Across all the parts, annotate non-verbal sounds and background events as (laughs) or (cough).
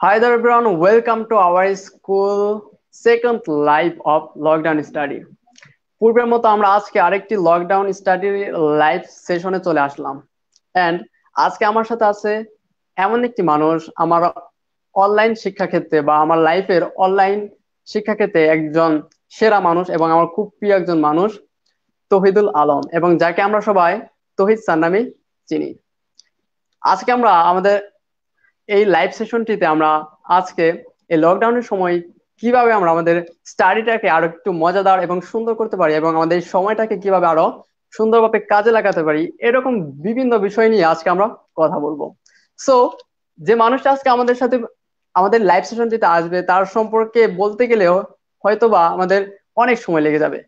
Hi there everyone, welcome to our school second live of lockdown study. পূর্বের মতো আমরা আজকে আরেকটি লকডাউন স্টাডি লাইভ সেশনে চলে আসলাম। এন্ড আজকে আমার সাথে আছে এমন একটি মানুষ আমার অনলাইন শিক্ষাক্ষেত্রে বা আমার লাইফের অনলাইন শিক্ষাক্ষেত্রে একজন সেরা মানুষ এবং আমার খুব প্রিয় একজন মানুষ তহিদুল আলম এবং যাকে আমরা সবাই তহিদ স্যার নামে চিনি। আজকে আমরা আমাদের এই লাইভ সেশনটিতে আমরা আজকে এই লকডাউনের সময় কীভাবে আমরা আমাদের স্টাডিটাকে আরও একটু মজাদার এবং সুন্দর করতে পারি এবং আমাদের সময়টাকে কীভাবে আরও সুন্দরভাবে কাজে লাগাতে পারি, এরকম বিভিন্ন বিষয় নিয়ে আজকে আমরা কথা বলব। সো যে মানুষটা আজকে আমাদের সাথে, আমাদের লাইভ সেশনটিতে আসবে, তার সম্পর্কে বলতে গেলেও হয়তোবা আমাদের অনেক সময় লেগে যাবে।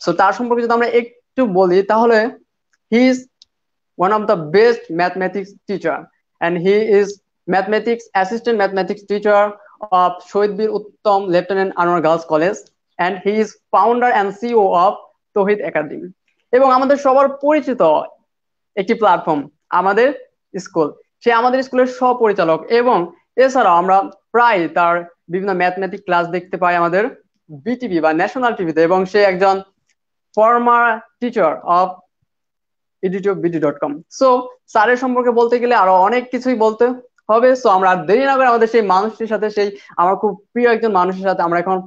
সো তার সম্পর্কে যদি আমরা একটু বলি, তাহলে he is one of the best mathematics teacher and he is mathematics assistant mathematics teacher of Shohid Bir Uttam Lieutenant Anwar Girls College, and he is founder and CEO of Tohid Academy. এবং আমাদের সবার পরিচিত একটি platform আমাদের school সে আমাদের স্কুলের সপরিচালক এবং এছাড়াও আমরা প্রায় তার বিভিন্ন ম্যাথমেটিক ক্লাস দেখতে পাই আমাদের বিটিভি বা ন্যাশনাল টিভিতে এবং সে একজন ফর্মার টিচার অফ ইডিটিভ বিডি ডট কম সো স্যারের সম্পর্কে বলতে গেলে আরও অনেক কিছুই বলতে হবে। সো আমরা দেরি না করে আমাদের সেই মানুষটির সাথে সেই আমার খুব প্রিয় একজন মানুষের সাথে আমরা এখন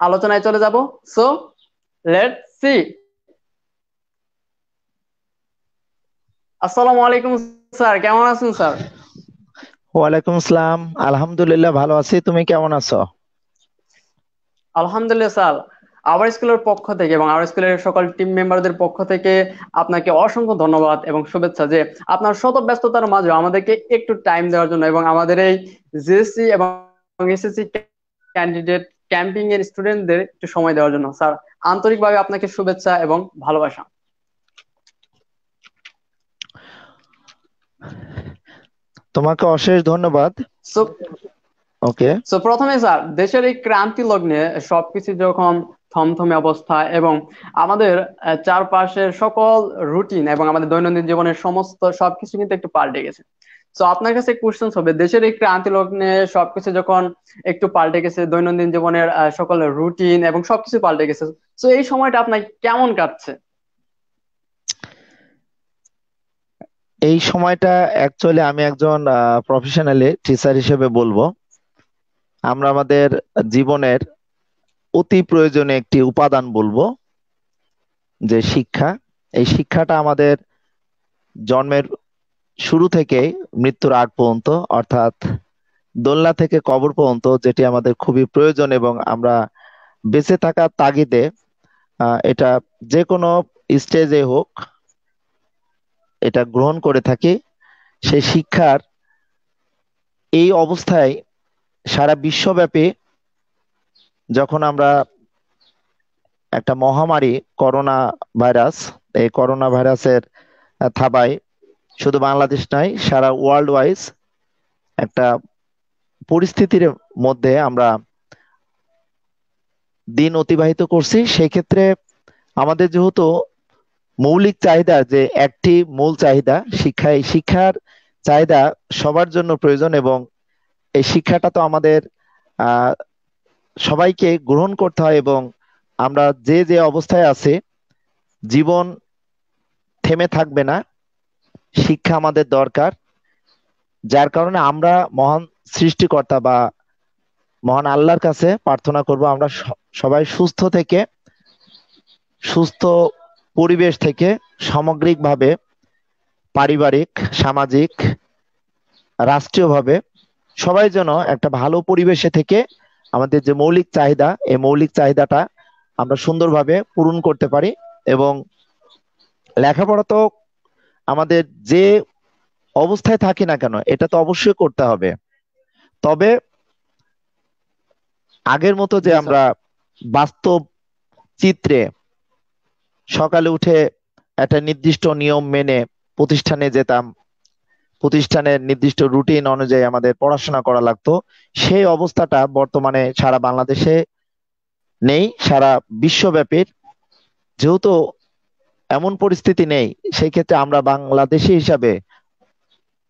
আলোচনায় চলে যাব। সো লেট সি আসসালামু আলাইকুম স্যার কেমন আছেন স্যার? ওয়ালাইকুম আসসালাম। আলহামদুলিল্লাহ ভালো আছি। তুমি কেমন আছো? আলহামদুলিল্লাহ স্যার। আওয়ার স্কুলের পক্ষ থেকে এবং আওয়ার স্কুলের সকল টিম মেম্বারদের পক্ষ থেকে আপনাকে অসংখ্য ধন্যবাদ এবং শুভেচ্ছা যে আপনার শত ব্যস্ততার মাঝে আমাদেরকে একটু টাইম দেওয়ার জন্য এবং আমাদের এই জিএসসি এবং এসএসসি ক্যান্ডিডেট ক্যাম্পিং এর স্টুডেন্টদের একটু সময় দেওয়ার জন্য। স্যার আন্তরিকভাবে আপনাকে শুভেচ্ছা এবং ভালোবাসা। তোমাকে অশেষ ধন্যবাদ। ওকে সো প্রথমে স্যার দেশের এই ক্রান্তি লগ্নে সবকিছু যখন থমথমে অবস্থা এবং আমাদের চারপাশের সকল রুটিন এবং আমাদের দৈনন্দিন জীবনের সমস্ত সবকিছু কিন্তু একটু পাল্টে গেছে। তো আপনার কাছে কোশ্চেন হবে, দেশের একটি লগ্নে সবকিছু যখন একটু পাল্টে গেছে, দৈনন্দিন জীবনের সকল রুটিন এবং সবকিছু পাল্টে গেছে তো এই সময়টা আপনার কেমন কাটছে? এই সময়টা অ্যাকচুয়ালি আমি একজন প্রফেশনালি টিচার হিসেবে বলব। আমরা আমাদের জীবনের অতি প্রয়োজনীয় একটি উপাদান বলব, যে শিক্ষা। এই শিক্ষাটা আমাদের জন্মের শুরু থেকে মৃত্যুর আগ পর্যন্ত, অর্থাৎ দোলনা থেকে কবর পর্যন্ত, যেটি আমাদের খুবই প্রয়োজন এবং আমরা বেঁচে থাকার তাগিদে এটা যে কোনো স্টেজে হোক, এটা গ্রহণ করে থাকি। সেই শিক্ষার এই অবস্থায় সারা বিশ্বব্যাপী যখন আমরা একটা মহামারী করোনা ভাইরাস, এই করোনা ভাইরাসের থাবায় শুধু বাংলাদেশ নয়, সারা ওয়ার্ল্ড ওয়াইজ একটা পরিস্থিতির মধ্যে আমরা দিন অতিবাহিত করছি। সেই ক্ষেত্রে আমাদের যেহেতু মৌলিক চাহিদা যে একটি মূল চাহিদা, শিক্ষা শিক্ষার চাহিদা সবার জন্য প্রয়োজন এবং এই শিক্ষাটা তো আমাদের সবাইকে গ্রহণ করতে হয় এবং আমরা যে যে অবস্থায় আছে, জীবন থেমে থাকবে না, শিক্ষা আমাদের দরকার, যার কারণে আমরা মহান সৃষ্টিকর্তা বা মহান আল্লাহর কাছে প্রার্থনা করব, আমরা সবাই সুস্থ থেকে, সুস্থ পরিবেশ থেকে সামগ্রিকভাবে পারিবারিক, সামাজিক, রাষ্ট্রীয়ভাবে সবাই যেন একটা ভালো পরিবেশে থেকে আমাদের যে মৌলিক চাহিদা এই মৌলিক চাহিদাটা আমরা সুন্দরভাবে পূরণ করতে পারি এবং লেখাপড়া তো আমাদের যে অবস্থায় থাকি না কেন এটা তো অবশ্যই করতে হবে। তবে আগের মতো যে আমরা বাস্তব চিত্রে সকালে উঠে একটা নির্দিষ্ট নিয়ম মেনে প্রতিষ্ঠানে যেতাম প্রতিষ্ঠানের নির্দিষ্ট রুটিন অনুযায়ী আমাদের পড়াশোনা করা লাগতো। সেই অবস্থাটা বর্তমানে সারা বাংলাদেশে নেই, সারা বিশ্বব্যাপীর যেহেতু এমন পরিস্থিতি নেই, সেই ক্ষেত্রে আমরা বাংলাদেশি হিসাবে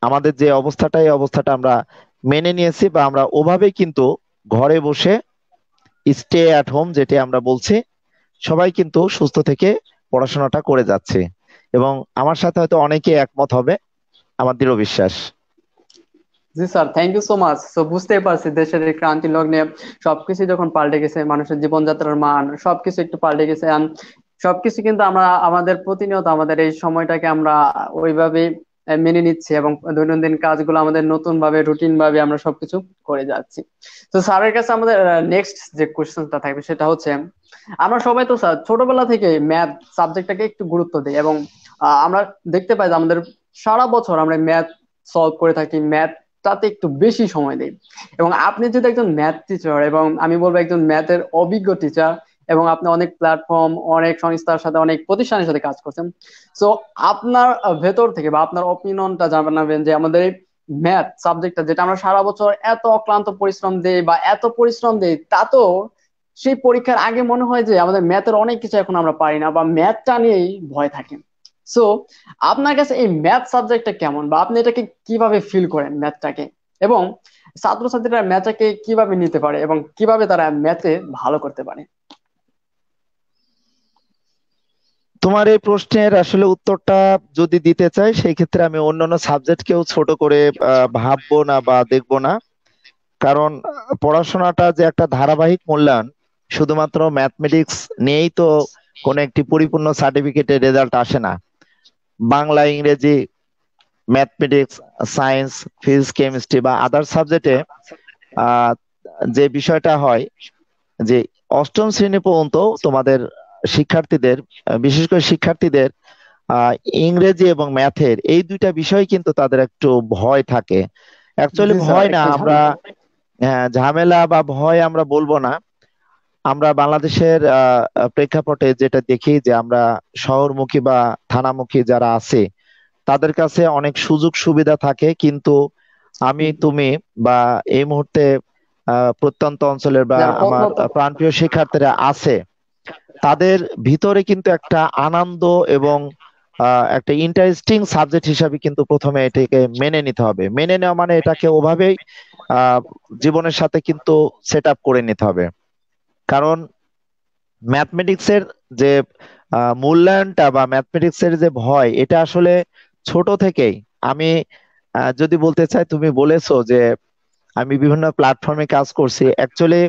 আমাদের যে অবস্থাটা, এই অবস্থাটা আমরা মেনে নিয়েছি বা আমরা ওভাবেই কিন্তু ঘরে বসে স্টে অ্যাট হোম যেটি আমরা বলছি, সবাই কিন্তু সুস্থ থেকে পড়াশোনাটা করে যাচ্ছে। এবং আমার সাথে হয়তো অনেকে একমত হবে আমার দৃঢ় বিশ্বাস। জি sir thank you so much তো বুঝতেই পারছি দেশের এই ক্রান্তি লগ্নে সবকিছু যখন পাল্টে গেছে, মানুষের জীবনযাত্রার মান, সবকিছু একটু পাল্টে গেছে সবকিছু কিন্তু আমরা, আমাদের প্রতিনিয়ত আমাদের এই সময়টাকে আমরা ওইভাবে মেনে নিচ্ছি এবং দৈনন্দিন কাজগুলো আমাদের নতুন ভাবে রুটিন ভাবে আমরা সবকিছু করে যাচ্ছি। তো স্যারের কাছে আমাদের নেক্সট যে কোয়েশ্চেনটা থাকবে সেটা হচ্ছে, আমরা সবাই তো স্যার ছোটবেলা থেকে ম্যাথ সাবজেক্টটাকে একটু গুরুত্ব দিই এবং আমরা দেখতে পাই যে আমাদের সারা বছর আমরা ম্যাথ সলভ করে থাকি ম্যাথ তাতে একটু বেশি সময় দেই। এবং আপনি যদি একজন ম্যাথ টিচার এবং আমি বলব একজন ম্যাথের অভিজ্ঞ টিচার এবং আপনি অনেক প্ল্যাটফর্ম অনেক সংস্থার সাথে, অনেক প্রতিষ্ঠানের সাথে কাজ করছেন সো আপনার ভেতর থেকে বা আপনার অপিনিয়নটা জানাবেন যে আমাদের ম্যাথ সাবজেক্টটা যেটা আমরা সারা বছর এত অক্লান্ত পরিশ্রম দেই বা এত পরিশ্রম দেই তা তো সেই পরীক্ষার আগে মনে হয় যে আমাদের ম্যাথের অনেক কিছু এখন আমরা পারি না বা ম্যাথটা নিয়েই ভয় থাকে। সো আপনার কাছে এই ম্যাথ সাবজেক্টটা কেমন বা আপনি এটাকে কীভাবে ফিল করেন ম্যাথটাকে এবং ছাত্রছাত্রীরা ম্যাথটাকে কীভাবে নিতে পারে এবং কীভাবে তারা ম্যাথে ভালো করতে পারে? তোমার এই প্রশ্নের আসলে উত্তরটা যদি দিতে চাই সেই ক্ষেত্রে আমি অন্যান্য সাবজেক্টকেও ছোট করে ভাববো না বা দেখব না। কারণ পড়াশোনাটা যে একটা ধারাবাহিক মূল্যায়ন, শুধুমাত্র ম্যাথমেটিক্স নিয়েই তো কোন একটি পরিপূর্ণ সার্টিফিকেটের রেজাল্ট আসে না। বাংলা ইংরেজি ম্যাথমেটিক্স সায়েন্স ফিজিক্স কেমিস্ট্রি বা আদার সাবজেক্টে যে বিষয়টা হয় যে অষ্টম শ্রেণি পর্যন্ত তোমাদের শিক্ষার্থীদের বিশেষ করে শিক্ষার্থীদের ইংরেজি এবং ম্যাথের এই দুইটা বিষয় কিন্তু তাদের একটু ভয় থাকে। অ্যাকচুয়ালি ভয় না আমরা হ্যাঁ ঝামেলা বা ভয় আমরা বলব না। আমরা বাংলাদেশের প্রেক্ষাপটে যেটা দেখি যে আমরা শহরমুখী বা থানামুখী যারা আছে তাদের কাছে অনেক সুযোগ সুবিধা থাকে। কিন্তু আমি তুমি বা এই মুহূর্তে প্রত্যন্ত অঞ্চলের বা আমার প্রাণপ্রিয় শিক্ষার্থীরা আছে তাদের ভিতরে কিন্তু একটা আনন্দ এবং একটা ইন্টারেস্টিং সাবজেক্ট হিসাবে কিন্তু প্রথমে এটাকে মেনে নিতে হবে। মেনে নেওয়া মানে এটাকে ওভাবেই জীবনের সাথে কিন্তু সেট আপ করে নিতে হবে। কারণ ম্যাথমেটিক্স এর যে মূল্যায়নটা বা ম্যাথমেটিক্স এর যে ভয়, এটা আসলে ছোট থেকেই। আমি যদি বলতে চাই, তুমি বলেছ যে আমি বিভিন্ন প্ল্যাটফর্মে কাজ করছি। অ্যাকচুয়ালি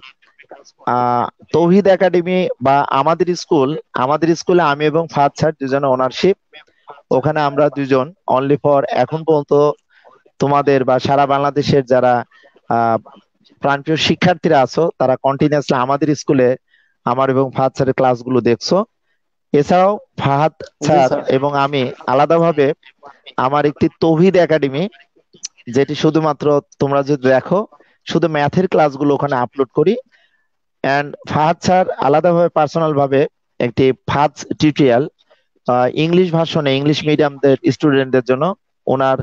তৌহিদ একাডেমি বা আমাদের স্কুল আমাদের স্কুলে আমি এবং ফাদ স্যার দুজনে ওনারশিপ ওখানে আমরা দুজন অনলি ফর এখন পর্যন্ত তোমাদের বা সারা বাংলাদেশের যারা প্রাণপ্রিয় শিক্ষার্থীরা আছো তারা কন্টিনিউসলি আমাদের স্কুলে আমার এবং ফাহাদ স্যারের ক্লাসগুলো দেখছ। এছাড়াও ফাহাদ স্যার এবং আমি আলাদাভাবে আমার একটি তৌহিদ একাডেমি যেটি শুধুমাত্র তোমরা যদি দেখো শুধু ম্যাথের ক্লাসগুলো ওখানে আপলোড করি। এন্ড ফাহাদ স্যার আলাদাভাবে পার্সোনাল ভাবে একটি ফাজ টিউটোরিয়াল ইংলিশ ভাষণে ইংলিশ মিডিয়ামদের স্টুডেন্টদের জন্য ওনার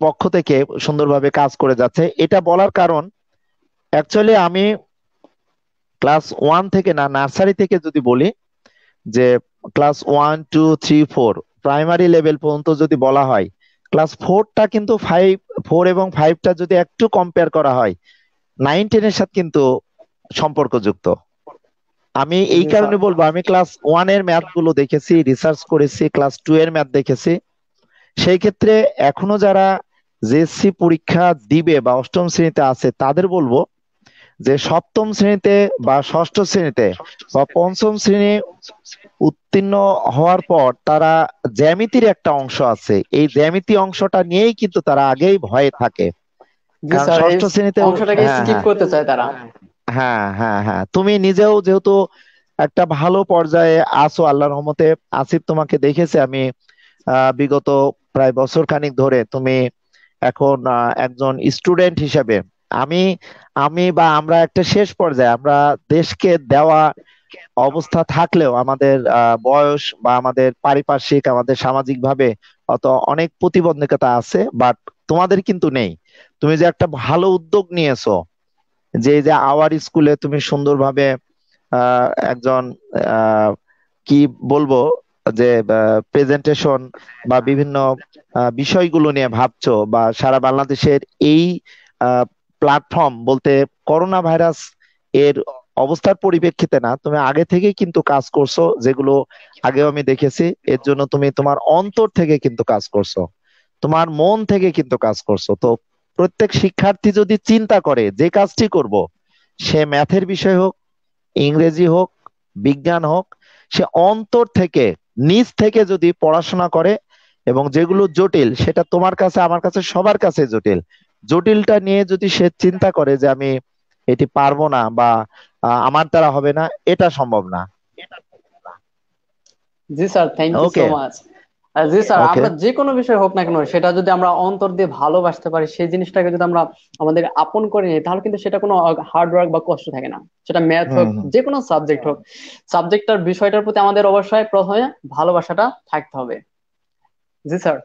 পক্ষ থেকে সুন্দরভাবে কাজ করে যাচ্ছে। এটা বলার কারণ অ্যাকচুয়ালি আমি ক্লাস ওয়ান থেকে না নার্সারি থেকে যদি বলি যে class one two three four primary level পর্যন্ত যদি বলা হয় ক্লাস ফোরটা কিন্তু ফাইভ ফোর এবং ফাইভটা যদি একটু কম্পেয়ার করা হয় নাইন টেনের সাথে কিন্তু সম্পর্কযুক্ত। আমি এই কারণে বলব আমি ক্লাস ওয়ানের ম্যাথগুলো দেখেছি রিসার্চ করেছি ক্লাস টু এর ম্যাথ দেখেছি। সেই ক্ষেত্রে এখনও যারা জেএসসি পরীক্ষা দিবে বা অষ্টম শ্রেণীতে আছে তাদের বলব যে সপ্তম শ্রেণীতে বা ষষ্ঠ শ্রেণীতে বা পঞ্চম শ্রেণি উত্তীর্ণ হওয়ার পর তারা জ্যামিতির একটা অংশ আছে। এই জ্যামিতি অংশটা নিয়েই কিন্তু তারা আগেই ভয়ে থাকে। ষষ্ঠ শ্রেণীতে হ্যাঁ, করতে চায় তারা। হ্যাঁ হ্যাঁ হ্যাঁ। তুমি নিজেও যেহেতু একটা ভালো পর্যায়ে আসো আল্লাহর রহমতে আসিফ তোমাকে দেখেছে আমি বিগত প্রায় বছর খানিক ধরে তুমি এখন একজন স্টুডেন্ট হিসেবে আমি আমি বা আমরা একটা শেষ পর্যায়ে, আমরা দেশকে দেওয়া অবস্থা থাকলেও আমাদের বয়স বা আমাদের পারিপার্শ্বিক, আমাদের সামাজিক ভাবে অত অনেক প্রতিবন্ধকতা আছে বাট তোমাদের কিন্তু নেই। তুমি যে একটা ভালো উদ্যোগ নিয়েছো, যে যে আওয়ার স্কুলে তুমি সুন্দরভাবে একজন কি বলব যে প্রেজেন্টেশন বা বিভিন্ন বিষয়গুলো নিয়ে ভাবছ বা সারা বাংলাদেশের এই প্ল্যাটফর্ম বলতে করোনা ভাইরাস এর অবস্থার পরিপ্রেক্ষিতে না, তুমি আগে থেকেই কিন্তু কাজ করছ যেগুলো আগেও আমি দেখেছি, এর জন্য তুমি তোমার অন্তর থেকে কিন্তু কাজ করছ, তোমার মন থেকে কিন্তু কাজ করছ। তো প্রত্যেক শিক্ষার্থী যদি চিন্তা করে যে কাজটি করব, সে ম্যাথের বিষয় হোক, ইংরেজি হোক, বিজ্ঞান হোক, সে অন্তর থেকে নিজ থেকে যদি পড়াশোনা করে এবং যেগুলো জটিল সেটা তোমার কাছে আমার কাছে সবার কাছে জটিল। জটিলটা নিয়ে যদি সে চিন্তা করে যে আমি এটি পারব না বা আমার দ্বারা হবে না এটা সম্ভব না। জি sir thank you so much G sir আমরা যে কোনো বিষয় হোক না কেন সেটা যদি আমরা অন্তর দিয়ে ভালোবাসতে পারি সেই জিনিসটাকে যদি আমরা আমাদের আপন করে নিই তাহলে কিন্তু সেটা কোনো হার্ড ওয়ার্ক বা কষ্ট থাকে না। সেটা ম্যাথ হোক যে কোনো সাবজেক্ট হোক। সাবজেক্টটার বিষয়টার প্রতি আমাদের অবশ্যই প্রথমে ভালোবাসাটা থাকতে হবে। জি স্যার।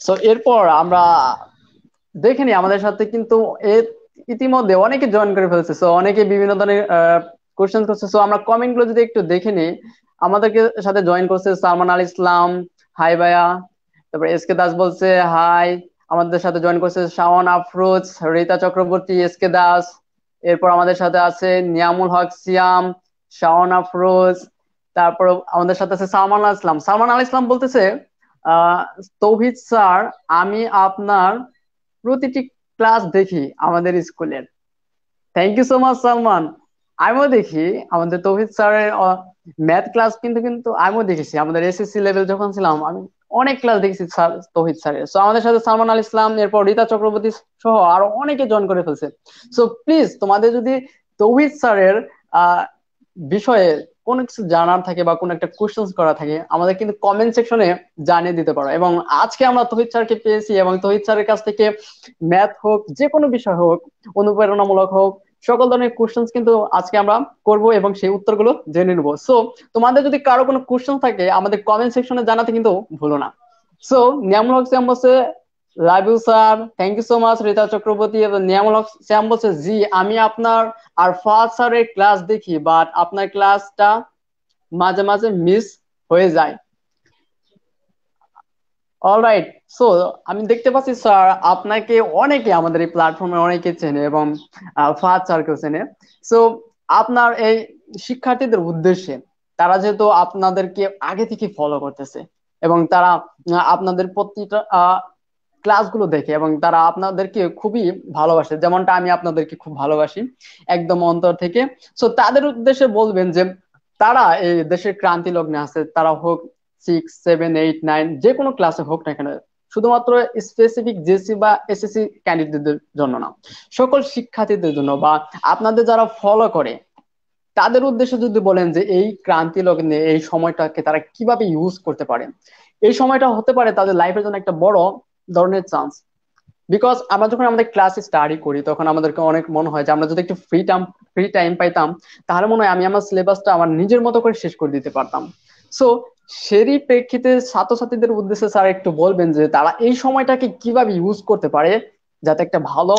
সো এরপর আমরা দেখিনি আমাদের সাথে কিন্তু ইতিমধ্যে অনেকে জয়েন করে ফেলছে। সো অনেকে বিভিন্ন ধরনের কোশ্চেন করছে। সো আমরা কমেন্টগুলো যদি একটু দেখে নিই আমাদেরকে সাথে জয়েন করছে সালমান আল ইসলাম, হাই ভাইয়া, তারপরে এস কে দাস বলছে হাই আমাদের সাথে জয়েন করছে শাওন আফরোজ, রীতা চক্রবর্তী, এস কে দাস। এরপর আমাদের সাথে আছে নিয়ামুল হক সিয়াম, শাওন আফরোজ। তারপর আমাদের সাথে আছে সালমান আল ইসলাম। সালমান আল ইসলাম বলতেছে তৌহিদ স্যার, আমি আপনার প্রতিটি ক্লাস দেখি আমাদের স্কুলের। Thank you so much Salman. আমিও দেখি আমাদের তৌহিদ স্যারের ম্যাথ ক্লাস কিন্তু কিন্তু আমিও দেখেছি। আমাদের এসএসসি লেভেল যখন ছিলাম, আমি অনেক ক্লাস দেখেছি স্যার, তৌহিদ স্যারের। সো আমাদের সাথে সালমান আল ইসলাম, এরপর রীতা চক্রবর্তী সহ আরও অনেকে জয়েন করে ফেলছে। সো প্লিজ তোমাদের যদি তৌহিদ স্যারের বিষয়ে কোনো কিছু জানার থাকে বা কোনো একটা কোশ্চেন্স করা থাকে, আমাদের কিন্তু কমেন্ট সেকশনে জানিয়ে দিতে পারো। এবং আজকে আমরা তহিদ স্যারকে পেয়েছি এবং তহিদ স্যারের কাছ থেকে ম্যাথ হোক যে কোনো বিষয় হোক, অনুপ্রেরণামূলক হোক সকল ধরনের কোশ্চেন্স কিন্তু আজকে আমরা করব এবং সেই উত্তরগুলো জেনে নেব। সো তোমাদের যদি কারও কোনো কোশ্চেন থাকে, আমাদের কমেন্ট সেকশনে জানাতে কিন্তু ভুলো না। সো নিয়ামুল হক শ্যাম বলছে love you sir thank you so much Rita Chakraborty এবং নিয়ামুল হক শ্যাম বলছে জি, আমি আপনার আর ফার্স্ট স্যারের ক্লাস দেখি বাট আপনার ক্লাসটা মাঝে মাঝে মিস হয়ে যায়। সো আমি দেখতে পাচ্ছি স্যার আপনাকে অনেকে আমাদের এই প্ল্যাটফর্মে অনেকে চেনে এবং ফাদ স্যারকেও চেনে। সো আপনার এই শিক্ষার্থীদের উদ্দেশ্যে তারা যেহেতু আপনাদেরকে আগে থেকে ফলো করতেছে এবং তারা আপনাদের প্রতিটা ক্লাসগুলো দেখে এবং তারা আপনাদেরকে খুবই ভালোবাসে। যেমনটা আমি আপনাদেরকে খুব ভালোবাসি, একদম অন্তর থেকে। সো তাদের উদ্দেশ্যে বলবেন যে, তারা এই দেশের ক্রান্তি লগ্নে আছে, তারা হোক সিক্স সেভেন এইট নাইন যে কোনো ক্লাসে হোক না কেন, শুধুমাত্র স্পেসিফিক জেসি বা এসএসসি ক্যান্ডিডেটদের জন্য না। সকল শিক্ষার্থীদের জন্য বা আপনাদের যারা ফলো করে, তাদের উদ্দেশ্যে যদি বলেন যে এই ক্রান্তি লগ্নে এই সময়টাকে তারা কীভাবে ইউজ করতে পারে, এই সময়টা হতে পারে তাদের লাইফের জন্য একটা বড় ধরনের চান্স বিকজ আমরা যখন আমাদের ক্লাসে স্টাডি করি, তখন আমাদেরকে অনেক মনে হয় যে আমরা যদি একটু ফ্রি টাইম ফ্রি টাইম পাইতাম, তাহলে মনে হয় আমি আমার সিলেবাসটা আমার নিজের মতো করে শেষ করে দিতে পারতাম। সো সেরই প্রেক্ষিতে ছাত্রছাত্রীদের উদ্দেশ্যে স্যার একটু বলবেন যে তারা এই সময়টাকে কীভাবে ইউজ করতে পারে যাতে একটা ভালো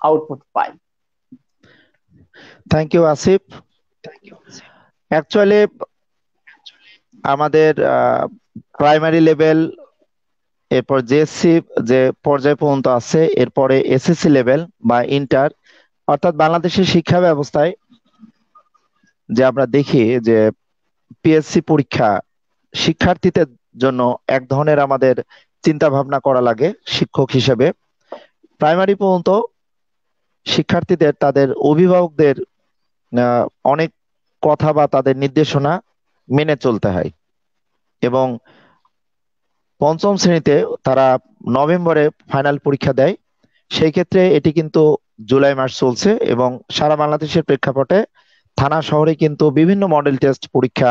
আউটপুট পায়? থ্যাংক ইউ আসিফ অ্যাকচুয়ালি আমাদের প্রাইমারি লেভেল এরপর জেএসসি যে পর্যায় পর্যন্ত আছে, এরপরে এসএসসি লেভেল বা ইন্টার অর্থাৎ বাংলাদেশের শিক্ষা ব্যবস্থায় যে আমরা দেখি যে পিএসসি পরীক্ষা শিক্ষার্থীদের জন্য এক ধরনের আমাদের চিন্তা ভাবনা করা লাগে শিক্ষক হিসেবে। প্রাইমারি পর্যন্ত শিক্ষার্থীদের, তাদের অভিভাবকদের অনেক কথা বা তাদের নির্দেশনা মেনে চলতে হয়। এবং পঞ্চম শ্রেণীতে তারা নভেম্বরে ফাইনাল পরীক্ষা দেয়। সেই ক্ষেত্রে এটি কিন্তু জুলাই মাস চলছে এবং সারা বাংলাদেশের প্রেক্ষাপটে থানা শহরে কিন্তু বিভিন্ন মডেল টেস্ট পরীক্ষা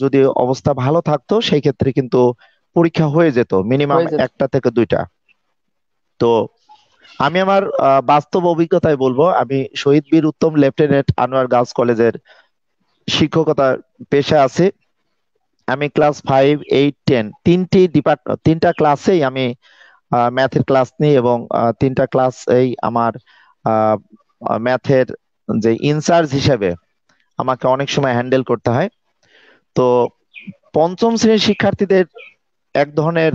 যদি অবস্থা ভালো থাকতো সেই ক্ষেত্রে কিন্তু পরীক্ষা হয়ে যেত মিনিমাম একটা থেকে দুইটা। তো আমি আমার বাস্তব অভিজ্ঞতায় বলব আমি শহীদ বীর উত্তম লেফটেন্যান্ট আনোয়ার গার্লস কলেজের শিক্ষকতার পেশা আছে। আমি ক্লাস ফাইভ এইট টেন তিনটি ডিপার্ট তিনটা ক্লাসেই আমি ম্যাথের ক্লাস নিই এবং তিনটা ক্লাস এই আমার ম্যাথের যে ইনচার্জ হিসেবে আমাকে অনেক সময় হ্যান্ডেল করতে হয়। তো পঞ্চম শ্রেণির শিক্ষার্থীদের এক ধরনের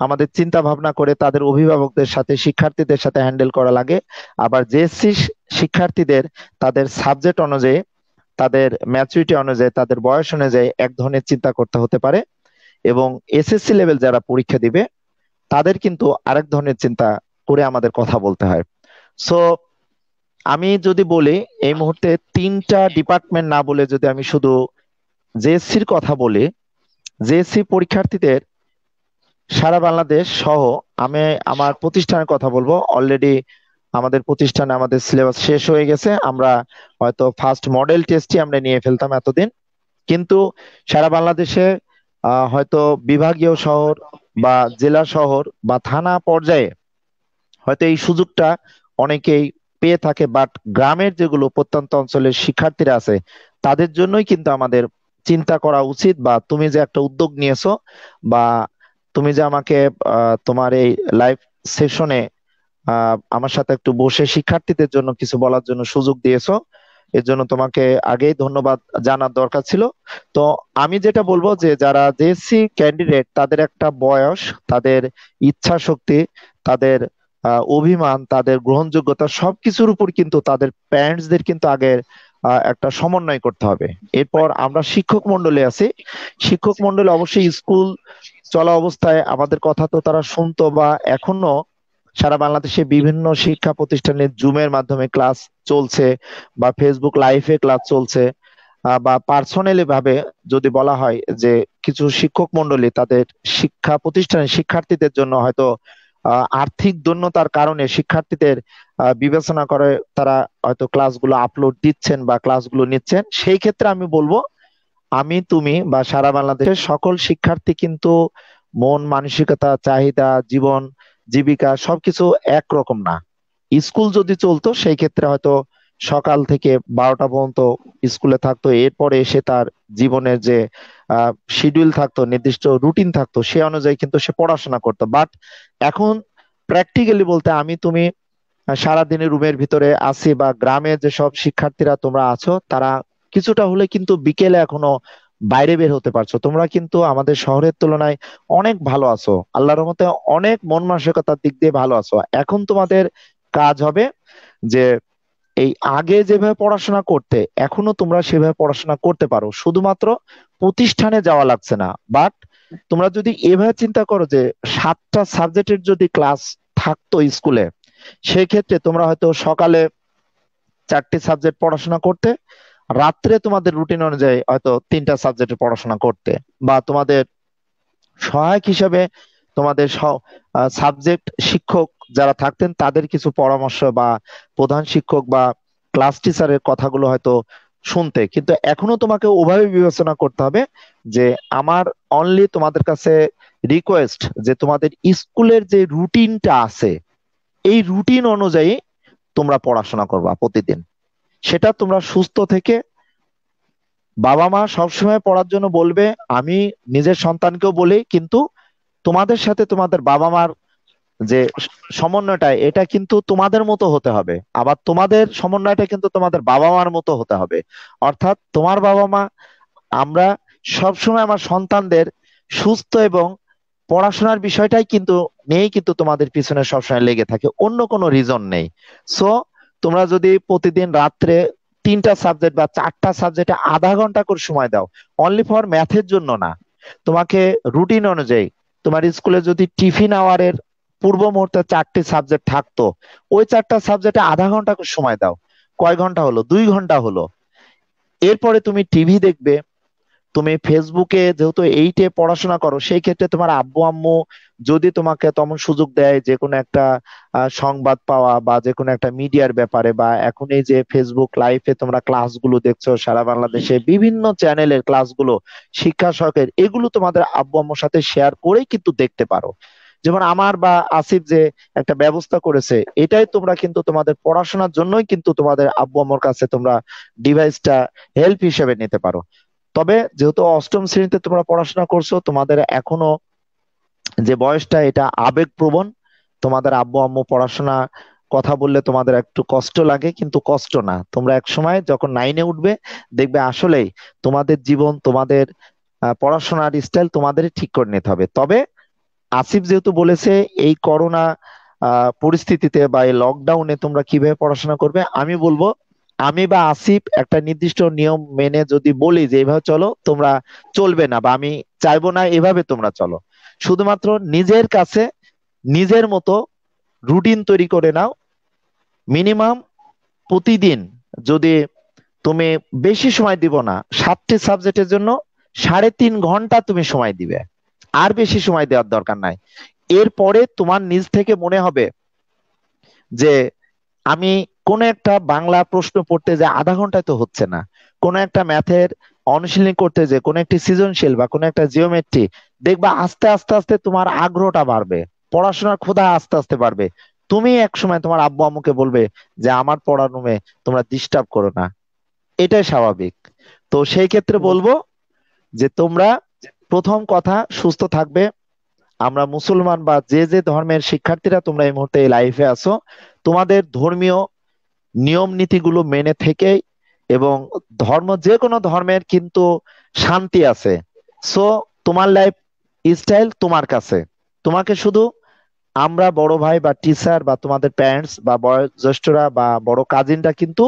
আমাদের চিন্তা ভাবনা করে তাদের অভিভাবকদের সাথে, শিক্ষার্থীদের সাথে হ্যান্ডেল করা লাগে। আবার জেএসসি শিক্ষার্থীদের তাদের সাবজেক্ট অনুযায়ী, তাদের ম্যাচুরিটি অনুযায়ী, তাদের বয়স অনুযায়ী এক ধরনের চিন্তা করতে হতে পারে এবং এসএসসি লেভেল যারা পরীক্ষা দিবে, তাদের কিন্তু আরেক ধরনের চিন্তা করে আমাদের কথা বলতে হয়। সো আমি যদি বলি, এই মুহূর্তে তিনটা ডিপার্টমেন্ট না বলে যদি আমি শুধু জেএসসির কথা বলি জেএসসি পরীক্ষার্থীদের সারা বাংলাদেশ সহ আমি আমার প্রতিষ্ঠানের কথা বলব। অলরেডি আমাদের প্রতিষ্ঠানে আমাদের সিলেবাস শেষ হয়ে গেছে। আমরা হয়তো ফার্স্ট মডেল টেস্টই আমরা নিয়ে ফেলতাম এতদিন। কিন্তু সারা বাংলাদেশে হয়তো বিভাগীয় শহর বা জেলা শহর বা থানা পর্যায়ে হয়তো এই সুযোগটা অনেকেই পেয়ে থাকে। বাট গ্রামের যেগুলো প্রত্যন্ত অঞ্চলের শিক্ষার্থীরা আছে, তাদের জন্যই কিন্তু আমাদের চিন্তা করা উচিত বা তুমি যে একটা উদ্যোগ নিয়েছো বা তুমি যে আমাকে তোমার এই লাইভ সেশনে আমার সাথে একটু বসে শিক্ষার্থীদের জন্য কিছু বলার জন্য সুযোগ দিয়েছ, এর জন্য তোমাকে আগেই ধন্যবাদ জানার দরকার ছিল। তো আমি যেটা বলব যে যারা জেএসসি ক্যান্ডিডেট তাদের একটা বয়স, তাদের ইচ্ছা শক্তি, তাদের অভিমান, তাদের গ্রহণযোগ্যতা সবকিছুর উপর কিন্তু তাদের প্যারেন্টসদের কিন্তু আগের একটা সমন্বয় করতে হবে। এরপর আমরা শিক্ষক মন্ডলে আছি। শিক্ষক মন্ডলে অবশ্যই স্কুল চলা অবস্থায় আমাদের কথা তো তারা শুনতো বা এখনও সারা বাংলাদেশে বিভিন্ন শিক্ষা প্রতিষ্ঠানে জুমের মাধ্যমে ক্লাস চলছে বা ফেসবুক লাইভে ক্লাস চলছে বা পার্সোনালি ভাবে যদি বলা হয় যে কিছু শিক্ষক মন্ডলী তাদের শিক্ষা প্রতিষ্ঠানের শিক্ষার্থীদের জন্য হয়তো আর্থিক দৈন্যতার কারণে শিক্ষার্থীদের বিবেচনা করে তারা হয়তো ক্লাসগুলো আপলোড দিচ্ছেন বা ক্লাসগুলো নিচ্ছেন। সেই ক্ষেত্রে আমি বলব, আমি, তুমি বা সারা বাংলাদেশের সকল শিক্ষার্থী কিন্তু মন, মানসিকতা, চাহিদা, জীবন, জীবিকা সবকিছু একরকম না। স্কুল যদি চলতো, সেই ক্ষেত্রে হয়তো সকাল থেকে বারোটা পর্যন্ত স্কুলে থাকতো। এরপরে এসে তার জীবনের যে শিডিউল থাকতো, নির্দিষ্ট রুটিন থাকতো, সে অনুযায়ী কিন্তু সে পড়াশোনা করতো। বাট এখন প্র্যাকটিক্যালি বলতে আমি তুমি সারাদিনের রুমের ভিতরে আছি বা গ্রামে যেসব শিক্ষার্থীরা তোমরা আছো, তারা কিছুটা হলে কিন্তু বিকেলে এখনও বাইরে বের হতে পারছ। তোমরা কিন্তু আমাদের শহরের তুলনায় অনেক ভালো আছো। আল্লাহর রহমতে অনেক মন মানসিকতার দিক দিয়ে ভালো আছো। এখন তোমাদের কাজ হবে যে এই আগে যেভাবে পড়াশোনা করতে, এখনও তোমরা সেভাবে পড়াশোনা করতে পারো। শুধুমাত্র প্রতিষ্ঠানে যাওয়া লাগছে না। বাট তোমরা যদি এভাবে চিন্তা করো যে সাতটা সাবজেক্টের যদি ক্লাস থাকতো স্কুলে সেক্ষেত্রে তোমরা হয়তো সকালে চারটি সাবজেক্ট পড়াশোনা করতে, রাত্রে তোমাদের রুটিন অনুযায়ী হয়তো তিনটা সাবজেক্টে পড়াশোনা করতে। বা তোমাদের সহায়ক হিসেবে তোমাদের সাবজেক্ট শিক্ষক যারা থাকতেন তাদের কিছু পরামর্শ বা প্রধান শিক্ষক বা ক্লাস টিচারের কথাগুলো হয়তো শুনতে। কিন্তু এখনও তোমাকে ওভাবে বিবেচনা করতে হবে যে আমার অনলি তোমাদের কাছে রিকোয়েস্ট যে তোমাদের স্কুলের যে রুটিনটা আছে, এই রুটিন অনুযায়ী তোমরা পড়াশোনা করবা প্রতিদিন। সেটা তোমরা সুস্থ থেকে বাবা মা সবসময় পড়ার জন্য বলবে, আমি নিজের সন্তানকেও বলি, কিন্তু তোমাদের সাথে তোমাদের বাবা মার যে সমন্বয়টা এটা কিন্তু তোমাদের মতো হতে হবে। আবার তোমাদের সমন্বয়টা কিন্তু তোমাদের বাবা মার মতো হতে হবে। অর্থাৎ তোমার বাবা মা আমরা সবসময় আমার সন্তানদের সুস্থ এবং পড়াশোনার বিষয়টাই কিন্তু নেই কিন্তু তোমাদের পিছনে সবসময় লেগে থাকে। অন্য কোনো রিজন নেই। সো তোমরা যদি প্রতিদিন রাত্রে তিনটা সাবজেক্ট বা চারটা সাবজেক্টে আধা ঘণ্টা করে সময় দাও অনলি ফর ম্যাথের জন্য না। তোমাকে রুটিন অনুযায়ী তোমার স্কুলে যদি টিফিন আওয়ারের পূর্ব মুহূর্তে চারটি সাবজেক্ট থাকতো, ওই চারটা সাবজেক্টে আধা ঘণ্টা সময় দাও। কয় ঘণ্টা হলো? দুই ঘণ্টা হলো। এরপরে তুমি টিভি দেখবে, তুমি ফেসবুকে যেহেতু এইটে পড়াশোনা করো, সেই ক্ষেত্রে তোমার আব্বু, আম্মু যদি তোমাকে তেমন সুযোগ দেয় যে কোনো একটা সংবাদ পাওয়া বা যে কোনো একটা মিডিয়ার ব্যাপারে বা এখন এই যে ফেসবুক লাইভে তোমরা ক্লাসগুলো দেখছ, সারা বাংলাদেশে বিভিন্ন চ্যানেলের ক্লাসগুলো শিক্ষা সহকের এগুলো তোমাদের আব্বু আম্মুর সাথে শেয়ার করেই কিন্তু দেখতে পারো। যেমন আমার বা আসিফ যে একটা ব্যবস্থা করেছে, এটাই তোমরা কিন্তু তোমাদের পড়াশোনার জন্যই কিন্তু তোমাদের আব্বু আম্মুর কাছে তোমরা ডিভাইসটা হেল্প হিসেবে নিতে পারো। তবে যেহেতু অষ্টম শ্রেণীতে তোমরা পড়াশোনা করছ, তোমাদের এখনও যে বয়সটা এটা আবেগ প্রবণ তোমাদের আব্বু আম্মু পড়াশোনা কথা বললে তোমাদের একটু কষ্ট লাগে, কিন্তু কষ্ট না। তোমরা এক সময় যখন নাইনে উঠবে, দেখবে আসলেই তোমাদের জীবন, তোমাদের পড়াশোনার স্টাইল তোমাদের ঠিক করে নিতে হবে। তবে আসিফ যেহেতু বলেছে, এই করোনা পরিস্থিতিতে বা এই লকডাউনে তোমরা কীভাবে পড়াশোনা করবে, আমি বলব, আমি বা আসিফ একটা নির্দিষ্ট নিয়ম মেনে যদি বলি যে, এইভাবে চলো, তোমরা চলবে না বা আমি চাইব না, এভাবে তোমরা চলো। শুধুমাত্র নিজের কাছে নিজের মতো রুটিন তৈরি করে নাও। মিনিমাম প্রতিদিন যদি তুমি বেশি সময় দিব না, সাতটি সাবজেক্টের জন্য সাড়ে তিন ঘণ্টা তুমি সময় দিবে। আর বেশি সময় দেওয়ার দরকার নাই। এরপরে তোমার নিজ থেকে মনে হবে যে আমি কোন একটা বাংলা প্রশ্ন পড়তে যে আধা ঘন্টায় তো হচ্ছে না, কোন একটা ম্যাথের অনুশীলনী করতে যে কোন একটি সৃজনশীল বা কোন একটা জিওমেট্রি দেখবা আস্তে আস্তে আস্তে তোমার আগ্রহটা বাড়বে। পড়াশোনার ক্ষুধা আস্তে আস্তে বাড়বে। তুমি এক সময় তোমার আব্বু আম্মুকে বলবে যে, আমার পড়ার রুমে তোমরা ডিস্টার্ব করো না। এটাই স্বাভাবিক। তো সেই ক্ষেত্রে বলব যে, তোমরা প্রথম কথা, সুস্থ থাকবে। আমরা মুসলমান বা যে যে ধর্মের শিক্ষার্থীরা তোমরা এই মুহূর্তে এই লাইফে আছো, তোমাদের ধর্মীয় নিয়ম নীতিগুলো মেনে থেকেই এবং ধর্ম, যে কোনো ধর্মের কিন্তু শান্তি আছে। সো তোমার লাইফ স্টাইল তোমার কাছে। তোমাকে শুধু আমরা বড় ভাই বা টিচার বা তোমাদের প্যারেন্টস বা বয়োজ্যেষ্ঠরা বা বড় কাজিনরা কিন্তু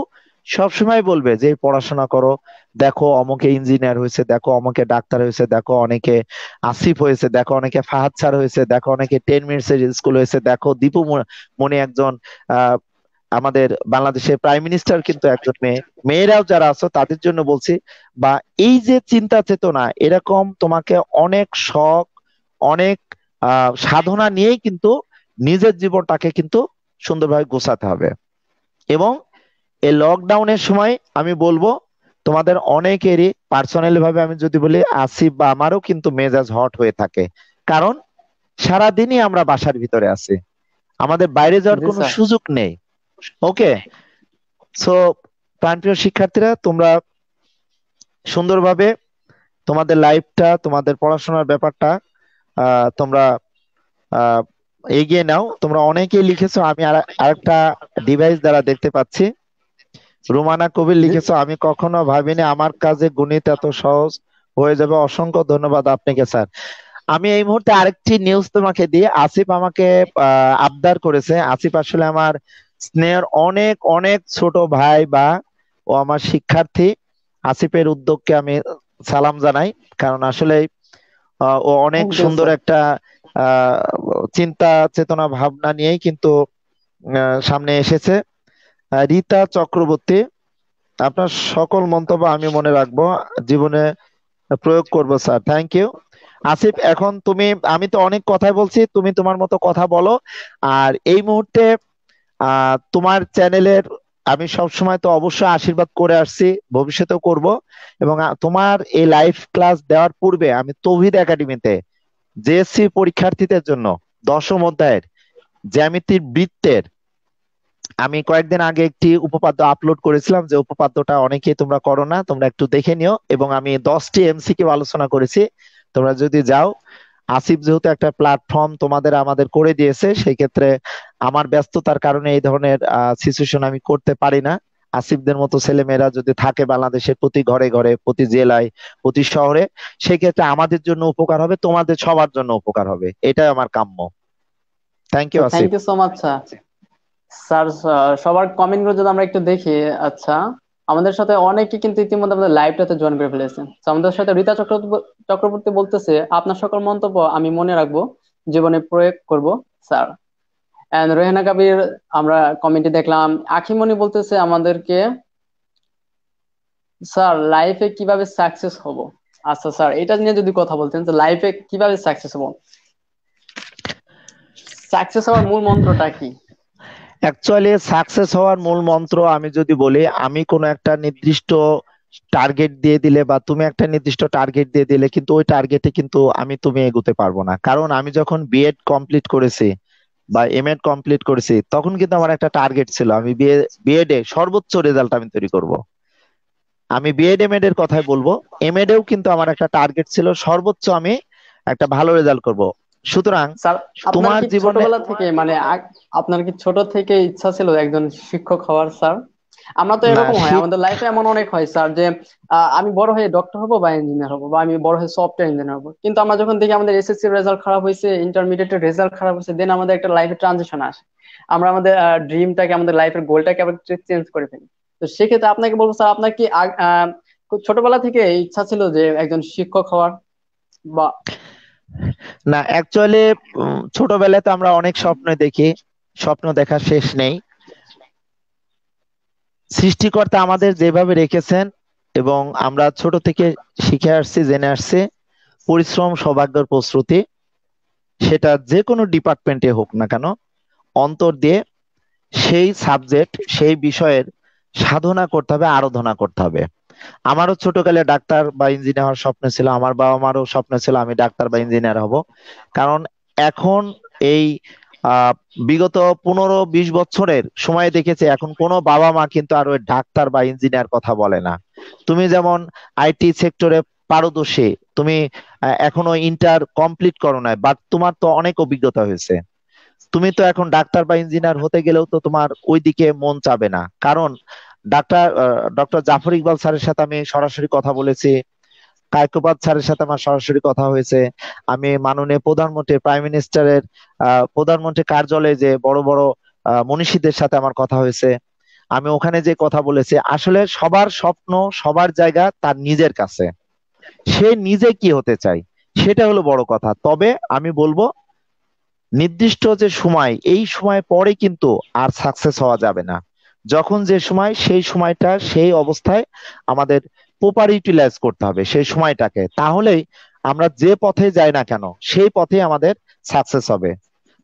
সবসময় বলবে যে, পড়াশোনা করো। দেখো অমুকে ইঞ্জিনিয়ার হয়েছে, দেখো অমুকে ডাক্তার হয়েছে, দেখো অনেকে আসিফ হয়েছে, দেখো অনেকে ফাহাদ স্যার হয়েছে, দেখো অনেকে টেন মিনিটস স্কুল হয়েছে, দেখো দীপু মনি একজন, আহ আমাদের বাংলাদেশের প্রাইম মিনিস্টার কিন্তু একজন মেয়ে। মেয়েরাও যারা আছো তাদের জন্য বলছি বা এই যে চিন্তা চেতনা এরকম তোমাকে অনেক শখ অনেক সাধনা নিয়েই কিন্তু নিজের জীবনটাকে কিন্তু সুন্দরভাবে গোছাতে হবে। এবং এই লকডাউনের সময় আমি বলব তোমাদের অনেকেরই পার্সোনালি ভাবে আমি যদি বলি আসিফ বা আমারও কিন্তু মেজাজ হট হয়ে থাকে। কারণ সারাদিনই আমরা বাসার ভিতরে আছি। আমাদের বাইরে যাওয়ার কোনো সুযোগ নেই। ওকে সো প্রাণপ্রিয় শিক্ষার্থীরা, তোমরা সুন্দরভাবে তোমাদের লাইফটা তোমাদের পড়াশোনার ব্যাপারটা তোমরা এগিয়ে নাও। তোমরা অনেকেই লিখেছো, আমি আরেকটা ডিভাইস দ্বারা দেখতে পাচ্ছি। রুমানা কবির লিখেছো, আমি কখনো ভাবিনি, আমার কাজে গণিত এত সহজ হয়ে যাবে। অসংখ্য ধন্যবাদ আপনাকে, স্যার। আমি এই মুহূর্তে আরেকটি নিউজ তোমাকে দিয়ে আসিফ আমাকে আবদার করেছে। আসিফ আসলে আমার স্নেহের অনেক অনেক ছোট ভাই বা ও আমার শিক্ষার্থী আসিফের উদ্যোগকে আমি সালাম জানাই। কারণ আসলে ও অনেক সুন্দর একটা চিন্তা চেতনা ভাবনা নিয়েই কিন্তু সামনে এসেছে। রীতা চক্রবর্তী আপনার সকল মন্তব্য আমি মনে রাখব জীবনে প্রয়োগ করব স্যার থ্যাংক ইউ আসিফ এখন তুমি আমি তো অনেক কথাই বলছি তুমি তোমার মতো কথা বলো। আর এই মুহূর্তে তোমার চ্যানেলের, আমি সব সময় তো অবশ্যই আশীর্বাদ করে আসছি, ভবিষ্যতেও করব। এবং তোমার এই লাইভ ক্লাস দেওয়ার পূর্বে আমি তৌহিদ একাডেমিতে জেএসসি পরীক্ষার্থীদের জন্য দশম অধ্যায়ের জ্যামিতির বৃত্তের আমি কয়েকদিন আগে একটি উপপাদ্য আপলোড করেছিলাম, যে উপপাদ্যটা অনেকেই তোমরা করো না, তোমরা একটু দেখে নিও। এবং আমি দশটি এমসি এমসিকিউ আলোচনা করেছি, তোমরা যদি যাও আসিফ যেহেতু একটা প্ল্যাটফর্ম তোমাদের আমাদের করে দিয়েছে সেই ক্ষেত্রে আমার ব্যস্ততার কারণে এই ধরনের সিচুয়েশন আমি করতে পারি না। আসিফদের মতো ছেলেমেয়েরা যদি থাকে বাংলাদেশের প্রতি ঘরে ঘরে প্রতি জেলায় প্রতি শহরে সেক্ষেত্রে আমাদের জন্য উপকার হবে তোমাদের সবার জন্য উপকার হবে। এটাই আমার কাম্য। Thank you thank you so much sir সবার কমেন্টগুলো যদি আমরা একটু দেখি আচ্ছা। আমাদের সাথে অনেকে কিন্তু ইতিমধ্যে আমাদের লাইভটাতে জয়েন করে ফেলেছে। আমাদের সাথে রীতা চক্রবর্তী বলতেছে, আপনার সকল মন্তব্য আমি মনে রাখব, জীবনে প্রয়োগ করব, স্যার। এন্ড রেহানা কাবির আমরা কমেন্টে দেখলাম। আখিমনি বলতেছে আমাদেরকে, স্যার লাইফে কীভাবে সাকসেস হব? আচ্ছা স্যার, এটা নিয়ে যদি কথা বলতেন, যে লাইফে কীভাবে সাকসেস হব? সাকসেস হওয়ার মূল মন্ত্রটা কি? অ্যাকচুয়ালি সাকসেস হওয়ার মূল মন্ত্র আমি যদি বলি, আমি কোন একটা নির্দিষ্ট টার্গেট দিয়ে দিলে বা তুমি একটা নির্দিষ্ট টার্গেট দিয়ে দিলে কিন্তু ওই টার্গেটে কিন্তু আমি তুমি এগোতে পারব না। কারণ আমি যখন বিএড কমপ্লিট করেছি বা এম এড কমপ্লিট করেছি, তখন কিন্তু আমার একটা টার্গেট ছিল। আমি বিএড এ সর্বোচ্চ রেজাল্ট আমি তৈরি করব। আমি বিএড এম এড এর কথাই বলব। এম এড এও কিন্তু আমার একটা টার্গেট ছিল, সর্বোচ্চ আমি একটা ভালো রেজাল্ট করব। সুতরাং তোমার জীবনে থেকে মানে আপনার কি ছোট থেকে ইচ্ছা ছিল একজন শিক্ষক হওয়ার স্যার? আমরা তো এরকম হয় আমাদের লাইফে এমন অনেক হয় স্যার যে আমি বড় হয়ে ডক্টর হব বা ইঞ্জিনিয়ার হব বা আমি বড় হয়ে সফটওয়্যার ইঞ্জিনিয়ার হব। কিন্তু আমরা যখন দেখি আমাদের এসএসসি রেজাল্ট খারাপ হয়েছে ইন্টারমিডিয়েটের রেজাল্ট খারাপ হয়েছে দেন আমাদের একটা লাইফে ট্রানজিশন আসে। আমরা আমাদের ড্রিমটাকে আমাদের লাইফের গোলটাকে আবার চেঞ্জ করে ফেলি। তো সেক্ষেত্রে আপনাকে বলব স্যার আপনার কি ছোটবেলা থেকে ইচ্ছা ছিল যে একজন শিক্ষক হওয়ার বা না অ্যাকচুয়ালি ছোটবেলায় তো আমরা অনেক স্বপ্ন দেখি, স্বপ্ন দেখার শেষ নেই। সৃষ্টিকর্তা আমাদের যেভাবে রেখেছেন এবং আমরা ছোট থেকে শিখে আসছি, জেনে আসছি, পরিশ্রম, সৌভাগ্যের প্রস্তুতি, সেটা যে কোনো ডিপার্টমেন্টে হোক না কেন, অন্তর দিয়ে সেই সাবজেক্ট, সেই বিষয়ের সাধনা করতে হবে, আরাধনা করতে হবে। আমারও ছোটকালে ডাক্তার বা ইঞ্জিনিয়ার হওয়ার স্বপ্ন ছিল, আমার বাবা মারও স্বপ্ন ছিল আমি ডাক্তার বা ইঞ্জিনিয়ার হব। কারণ এখন এই বিগত পনেরো বিশ বছরের সময় দেখেছে, এখন কোনো বাবা মা কিন্তু আর ওই ডাক্তার বা ইঞ্জিনিয়ার কথা বলে না। তুমি যেমন আইটি সেক্টরে পারদর্শী, তুমি এখনও ইন্টার কমপ্লিট করো নাই বাট তোমার তো অনেক অভিজ্ঞতা হয়েছে। তুমি তো এখন ডাক্তার বা ইঞ্জিনিয়ার হতে গেলেও তো তোমার ওই দিকে মন চাবে না। কারণ ডাক্তার ডক্টর জাফর ইকবাল স্যারের সাথে আমি সরাসরি কথা বলেছি। কায়কোপাত স্যারের সাথে আমার সরাসরি কথা হয়েছে। আমি মাননীয় প্রধানমন্ত্রী, প্রাইম মিনিস্টারের প্রধানমন্ত্রী কার্যালয়ে যে বড় বড় মনীষীদের সাথে আমার কথা হয়েছে। আমি ওখানে যে কথা বলেছি, আসলে সবার স্বপ্ন, সবার জায়গা তার নিজের কাছে। সে নিজে কি হতে চায়, সেটা হলো বড় কথা। তবে আমি বলব, নির্দিষ্ট যে সময়, এই সময় পরে কিন্তু আর সাকসেস হওয়া যাবে না। যখন যে সময়, সেই সময়টা, সেই অবস্থায় আমাদের প্রপার ইউটিলাইজ করতে হবে, সেই সময়টাকে। তাহলেই আমরা যে পথে যাই না কেন, সেই পথে আমাদের সাকসেস হবে।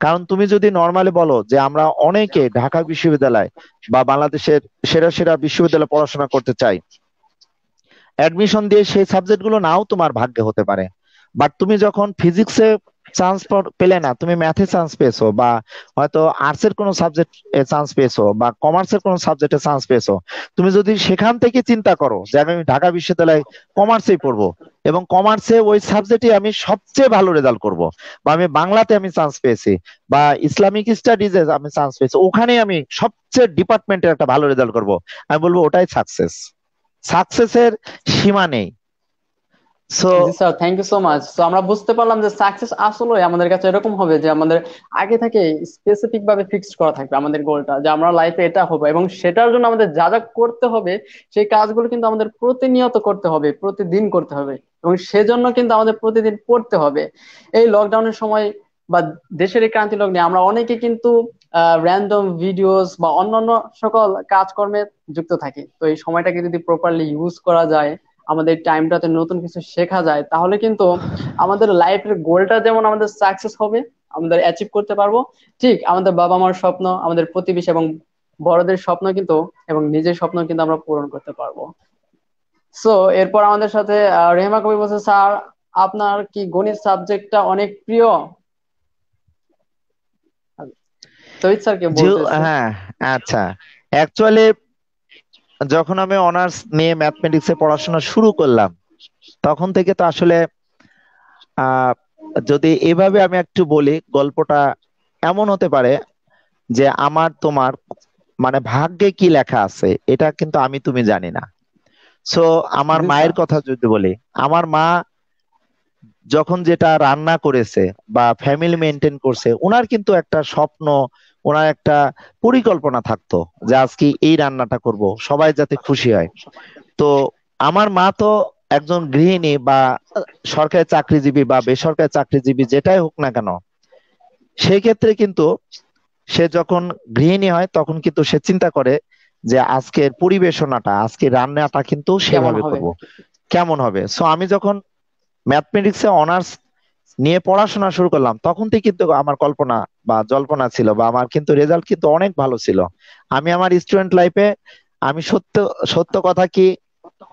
কারণ তুমি যদি নর্মালি বলো যে আমরা অনেকে ঢাকা বিশ্ববিদ্যালয় বা বাংলাদেশের সেরা সেরা বিশ্ববিদ্যালয়ে পড়াশোনা করতে চাই অ্যাডমিশন দিয়ে সেই সাবজেক্টগুলো নাও তোমার ভাগ্যে হতে পারে। বাট তুমি যখন ফিজিক্সে চান্স পেলে না, তুমি ম্যাথে চান্স পেয়েছ বা হয়তো আর্টস এর কোনো সাবজেক্ট চান্স পেয়েছ বা কমার্সের কোনো সাবজেক্টে চান্স পেয়েছ। তুমি যদি সেখান থেকে চিন্তা করো যে আমি ঢাকা বিশ্ববিদ্যালয়ে কমার্সেই পড়ব এবং কমার্সে ওই সাবজেক্টে আমি সবচেয়ে ভালো রেজাল্ট করব বা আমি বাংলাতে আমি চান্স পেয়েছি বা ইসলামিক স্টাডিজে আমি চান্স পেয়েছি ওখানে আমি সবচেয়ে ডিপার্টমেন্টের একটা ভালো রেজাল্ট করব। আমি বলব ওটাই সাকসেস সাকসেসের সীমা নেই। So thank you so much so আমরা বুঝতে পারলাম যে সাকসেস আসলে আমাদের কাছে এরকম হবে যে আমাদের আগে থেকে স্পেসিফিক ভাবে ফিক্সড করা থাকবে আমাদের গোলটা যে আমরা লাইফে এটা হবে এবং সেটার জন্য আমাদের যা যা করতে হবে, সেই কাজগুলো কিন্তু আমাদের প্রতিনিয়ত করতে হবে, প্রতিদিন করতে হবে এবং সেজন্য কিন্তু আমাদের প্রতিদিন পড়তে হবে। এই লকডাউনের সময় বা দেশের এই ক্রান্তি লগ্নে আমরা অনেকে কিন্তু র্যান্ডম ভিডিওস বা অন্যান্য সকল কাজকর্মে যুক্ত থাকি। তো এই সময়টাকে যদি প্রপারলি ইউজ করা যায় আমাদের টাইমটাতে নতুন কিছু শেখা যায় তাহলে কিন্তু আমাদের লাইফের গোলটা যেমন আমাদের সাকসেস হবে আমাদের অ্যাচিভ করতে পারব ঠিক আমাদের বাবা মার স্বপ্ন আমাদের প্রতিবেশী এবং বড়দের স্বপ্ন কিন্তু এবং নিজের স্বপ্ন কিন্তু আমরা পূরণ করতে পারব। সো এরপর আমাদের সাথে রেহমা কবি বলছে স্যার আপনার কি গণিত সাবজেক্টটা অনেক প্রিয়? তহিদ স্যারকে হ্যাঁ আচ্ছা। অ্যাকচুয়ালি যখন আমি অনার্স নিয়ে ম্যাথমেটিক্সে পড়াশোনা শুরু করলাম তখন থেকে তো আসলে যদি এভাবে আমি একটু বলি গল্পটা এমন হতে পারে যে আমার তোমার মানে ভাগ্যে কি লেখা আছে এটা কিন্তু আমি তুমি জানি না। সো আমার মায়ের কথা যদি বলি আমার মা যখন যেটা রান্না করেছে বা ফ্যামিলি মেনটেন করছে ওনার কিন্তু একটা স্বপ্ন ওনার একটা পরিকল্পনা থাকতো যে আজকে এই রান্নাটা করব সবাই যাতে খুশি হয়। তো আমার মা তো একজন গৃহিণী বা সরকারি চাকরিজীবী বা বেসরকারি চাকরিজীবী যেটাই হোক না কেন সেই ক্ষেত্রে কিন্তু সে যখন গৃহিণী হয় তখন কিন্তু সে চিন্তা করে যে আজকের পরিবেশনাটা আজকে রান্নাটা কিন্তু সেভাবে করব। কেমন হবে? সো আমি যখন ম্যাথমেটিক্সে অনার্স নিয়ে পড়াশোনা শুরু করলাম, তখন থেকে কিন্তু আমার কল্পনা বা জল্পনা ছিল বা আমার কিন্তু রেজাল্ট কিন্তু অনেক ভালো ছিল। আমি আমার স্টুডেন্ট লাইফে আমি সত্য সত্য কথা কি,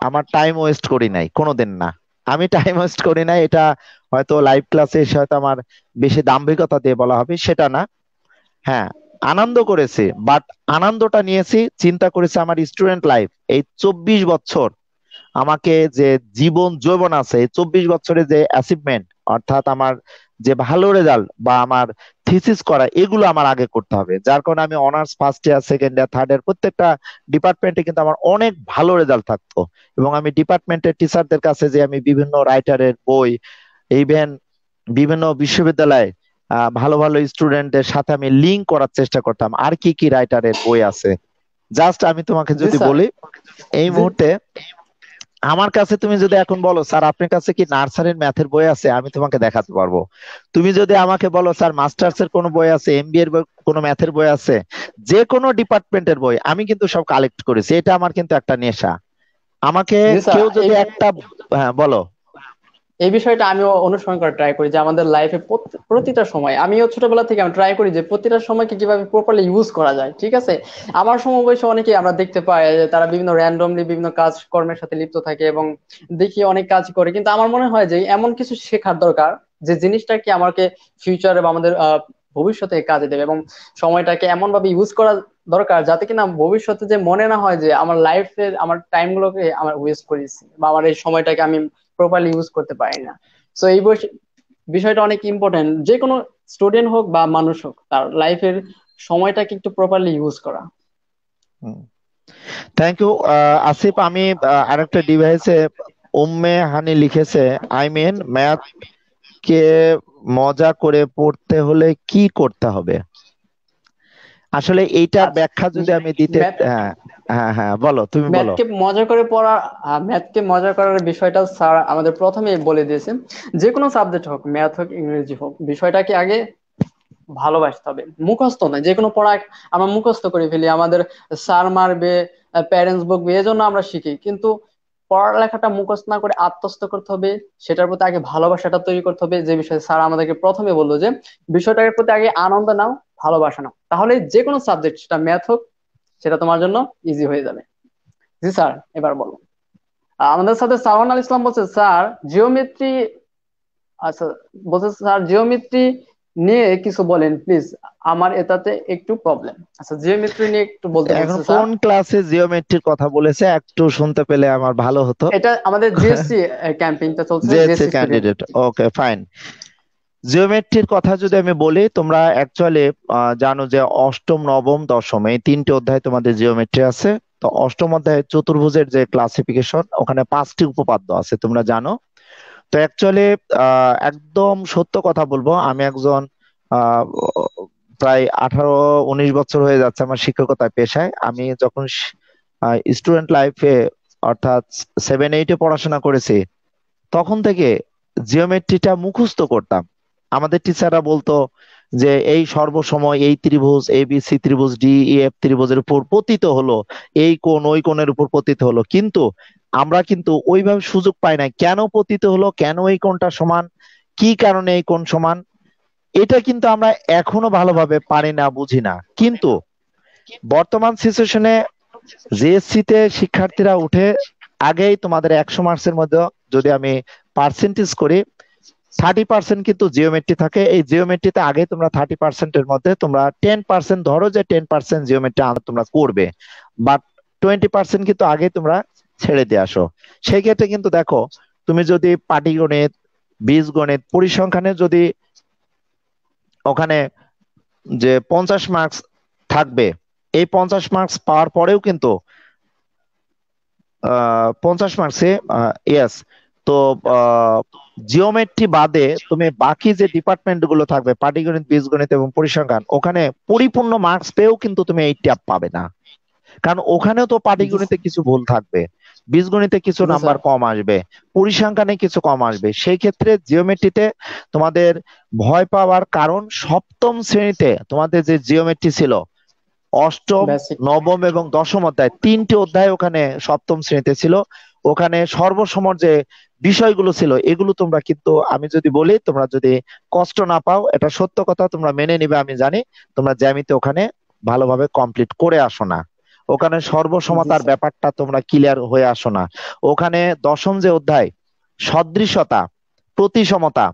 আমার টাইম ওয়েস্ট করি নাই, কোনোদিন না। আমি টাইম ওয়েস্ট করি নাই, এটা হয়তো লাইভ ক্লাসে এসে হয়তো আমার বেশি দাম্ভিকতা দিয়ে বলা হবে, সেটা না। হ্যাঁ আনন্দ করেছি বাট আনন্দটা নিয়েছি, চিন্তা করেছি আমার স্টুডেন্ট লাইফ এই চব্বিশ বছর আমাকে যে জীবন যৌবন আছে চব্বিশ বছরের যে অ্যাচিভমেন্ট অর্থাৎ আমার যে ভালো রেজাল্ট বা আমার থিসিস করা এগুলো আমার আগে করতে হবে। যার কারণে আমি honours first year second year third year প্রত্যেকটা ডিপার্টমেন্টে কিন্তু আমার অনেক ভালো রেজাল্ট থাকতো। এবং আমি ডিপার্টমেন্টের টিচারদের কাছে যে আমি বিভিন্ন রাইটারের বই ইভেন বিভিন্ন বিশ্ববিদ্যালয়ে ভালো ভালো স্টুডেন্টদের সাথে আমি লিঙ্ক করার চেষ্টা করতাম আর কি কি রাইটারের বই আছে। জাস্ট আমি তোমাকে যদি বলি এই মুহূর্তে আমার কাছে তুমি যদি এখন বলো স্যার আপনার কাছে কি নার্সারির ম্যাথের বই আছে? আমি তোমাকে দেখাতে পারব। তুমি যদি আমাকে বলো স্যার মাস্টার্স এর কোনো বই আছে এমবিএ এর কোনো ম্যাথের বই আছে? যে কোনো ডিপার্টমেন্টের বই আমি কিন্তু সব কালেক্ট করেছি। এটা আমার কিন্তু একটা নেশা। আমাকে কেউ যদি একটা হ্যাঁ বলো। এই বিষয়টা আমিও অনুসরণ করার ট্রাই করি যে আমাদের লাইফে প্রতিটা সময়, আমিও ছোটবেলা থেকে আমি ট্রাই করি যে প্রতিটা সময়কে কীভাবে প্রপারলি ইউজ করা যায়, ঠিক আছে? আমার সময় বয়সে অনেকে আমরা দেখতে পাই যে তারা বিভিন্ন র্যান্ডমলি বিভিন্ন কাজ কর্মের সাথে লিপ্ত থাকে এবং দেখি অনেক কাজ করে, কিন্তু আমার মনে হয় যে এমন কিছু শেখার দরকার যে জিনিসটা কি আমাকে ফিউচারে বা আমাদের ভবিষ্যতে কাজে দেবে এবং সময়টাকে এমন ভাবে ইউজ করা দরকার যাতে কিনা ভবিষ্যতে যে মনে না হয় যে আমার লাইফের আমার টাইম গুলোকে আমার ওয়েস্ট করেছি বা আমার এই সময়টাকে আমি প্রপারলি ইউজ করতে পারি না। সো এই বিষয়টা অনেক ইম্পর্টেন্ট যে কোনো স্টুডেন্ট হোক বা মানুষ হোক তার লাইফের সময়টাকে একটু প্রপারলি ইউজ করা। থ্যাংক ইউ আসিফ আমি আরেকটা ডিভাইসে উম্মে হানি লিখেছে আই মিন ম্যাথ কে মজা করে পড়তে হলে কি করতে হবে? আসলে এইটার আচ্ছা, ব্যাখ্যা যদি আমি দিতে হ্যাঁ। হ্যাঁ হ্যাঁ বলো, তুমি বলো। ম্যাথকে মজা করে পড়া ম্যাথকে মজা করার বিষয়টা স্যার আমাদের প্রথমেই বলে দিয়েছেন। যে কোনো সাবজেক্ট হোক, ম্যাথ হোক, ইংরেজি হোক, বিষয়টাকে আগে ভালোবাসতে হবে। মুখস্থ নয় যে কোনো পড়া আমরা মুখস্থ করে ফেলি। আমাদের স্যার মারবে প্যারেন্টস বকবে, এজন্য আমরা শিখি। কিন্তু পড়ালেখাটা মুখস্থ না করে আত্মস্থ করতে হবে, সেটার প্রতি আগে ভালোবাসাটা তৈরি করতে হবে। যে বিষয়ে স্যার আমাদেরকে প্রথমে বলল যে, বিষয়টার প্রতি আগে আনন্দ নাও, ভালোবাসা নাও। তাহলে যে কোনো সাবজেক্ট সেটা ম্যাথ হোক সেটা তোমার জন্য ইজি হয়ে যাবে। জি স্যার এবার বলো। আমাদের সাথে সালমান আল ইসলাম বলছে স্যার জিওমেট্রি আচ্ছা বলছে স্যার জিওমেট্রি নিয়ে কিছু বলেন প্লিজ। আমার এটাতে একটু প্রবলেম আচ্ছা জিওমেট্রি নিয়ে একটু বলতে এখন কোন ক্লাসে জিওমেট্রির কথা বলেছে একটু শুনতে পেলে আমার ভালো হতো। এটা আমাদের (laughs) জিএসসি ক্যাম্পেইনটা চলছে জিএসসি ক্যান্ডিডেট ওকে ফাইন জিওমেট্রির কথা যদি আমি বলি, তোমরা অ্যাকচুয়ালি জানো যে অষ্টম, নবম, দশম, এই তিনটে অধ্যায় তোমাদের জিওমেট্রি আছে। তো অষ্টম অধ্যায় চতুর্ভুজের যে ক্লাসিফিকেশন ওখানে পাঁচটি উপপাদ্য আছে, তোমরা জানো। তো অ্যাকচুয়ালি একদম সত্য কথা বলব, আমি একজন প্রায় আঠারো, উনিশ বছর হয়ে যাচ্ছে আমার শিক্ষকতায় পেশায়। আমি যখন স্টুডেন্ট লাইফে অর্থাৎ সেভেন এইটে পড়াশোনা করেছি, তখন থেকে জিওমেট্রিটা মুখস্থ করতাম। আমাদের টিচাররা বলতো যে, এই সর্বসময় এই ত্রিভুজ এ বি সি ত্রিভুজ ডি ই এফ ত্রিভুজের উপর পতিত হলো। এই কোন ওই কোণের উপর পতিত হলো। কিন্তু আমরা কিন্তু ওইভাবে সুযোগ পাই না কেন পতিত হলো? কেন এই কোণটা সমান? কি কারণে এই কোণ সমান? এটা কিন্তু আমরা এখনও ভালোভাবে পারি না, বুঝি না। কিন্তু বর্তমান সিচুয়েশনে জিএসসি তে শিক্ষার্থীরা উঠে আগেই তোমাদের একশো মার্কসের মধ্যে যদি আমি পার্সেন্টেজ করি থার্টি পার্সেন্ট কিন্তু জিওমেট্রি থাকে। এই জিওমেট্রিতে আগে তোমরা থার্টি পার্সেন্টের মধ্যে তোমরা টেন পার্সেন্ট ধরো যে টেন পার্সেন্ট জিওমেট্রি তোমরা করবে। বাট টোয়েন্টি পার্সেন্ট কিন্তু আগে তোমরা ছেড়ে দিয়ে আসো। সেই ক্ষেত্রে কিন্তু দেখো, তুমি যদি পাটিগণিত, বীজগণিত পরিসংখ্যানে যদি ওখানে যে পঞ্চাশ মার্কস থাকবে, এই পঞ্চাশ মার্কস পাওয়ার পরেও কিন্তু পঞ্চাশ মার্কসে ইয়েস তো জিওমেট্রি বাদে তুমি বাকি যে ডিপার্টমেন্টগুলো থাকবে পাটিগণিত বীজগণিত এবং পরিসংখ্যান ওখানে পরিপূর্ণ মার্কস পেয়েও কিন্তু তুমি এইট ট্যাপ পাবে না। কারণ ওখানেও তো পাটিগণিতে কিছু ভুল থাকবে। বীজগণিতে কিছু নাম্বার কম আসবে। পরিসংখ্যানে কিছু কম আসবে। সেই ক্ষেত্রে জিওমেট্রিতে তোমাদের ভয় পাওয়ার কারণ সপ্তম শ্রেণীতে তোমাদের যে জিওমেট্রি ছিল অষ্টম নবম এবং দশম অধ্যায় তিনটি অধ্যায় ওখানে সপ্তম শ্রেণীতে ছিল। ওখানে সর্বসমর যে বিষয়গুলো ছিল এগুলো তোমরা কিন্তু আমি যদি বলি তোমরা যদি কষ্ট না পাও এটা সত্য কথা তোমরা মেনে নিবে আমি জানি। তোমরা জ্যামিতে ওখানে ভালোভাবে কমপ্লিট করে আসো না। ওখানে সর্বসমতার ব্যাপারটা তোমরা ক্লিয়ার হয়ে আসো না। ওখানে দশম যে অধ্যায় সদৃশতা প্রতিসমতা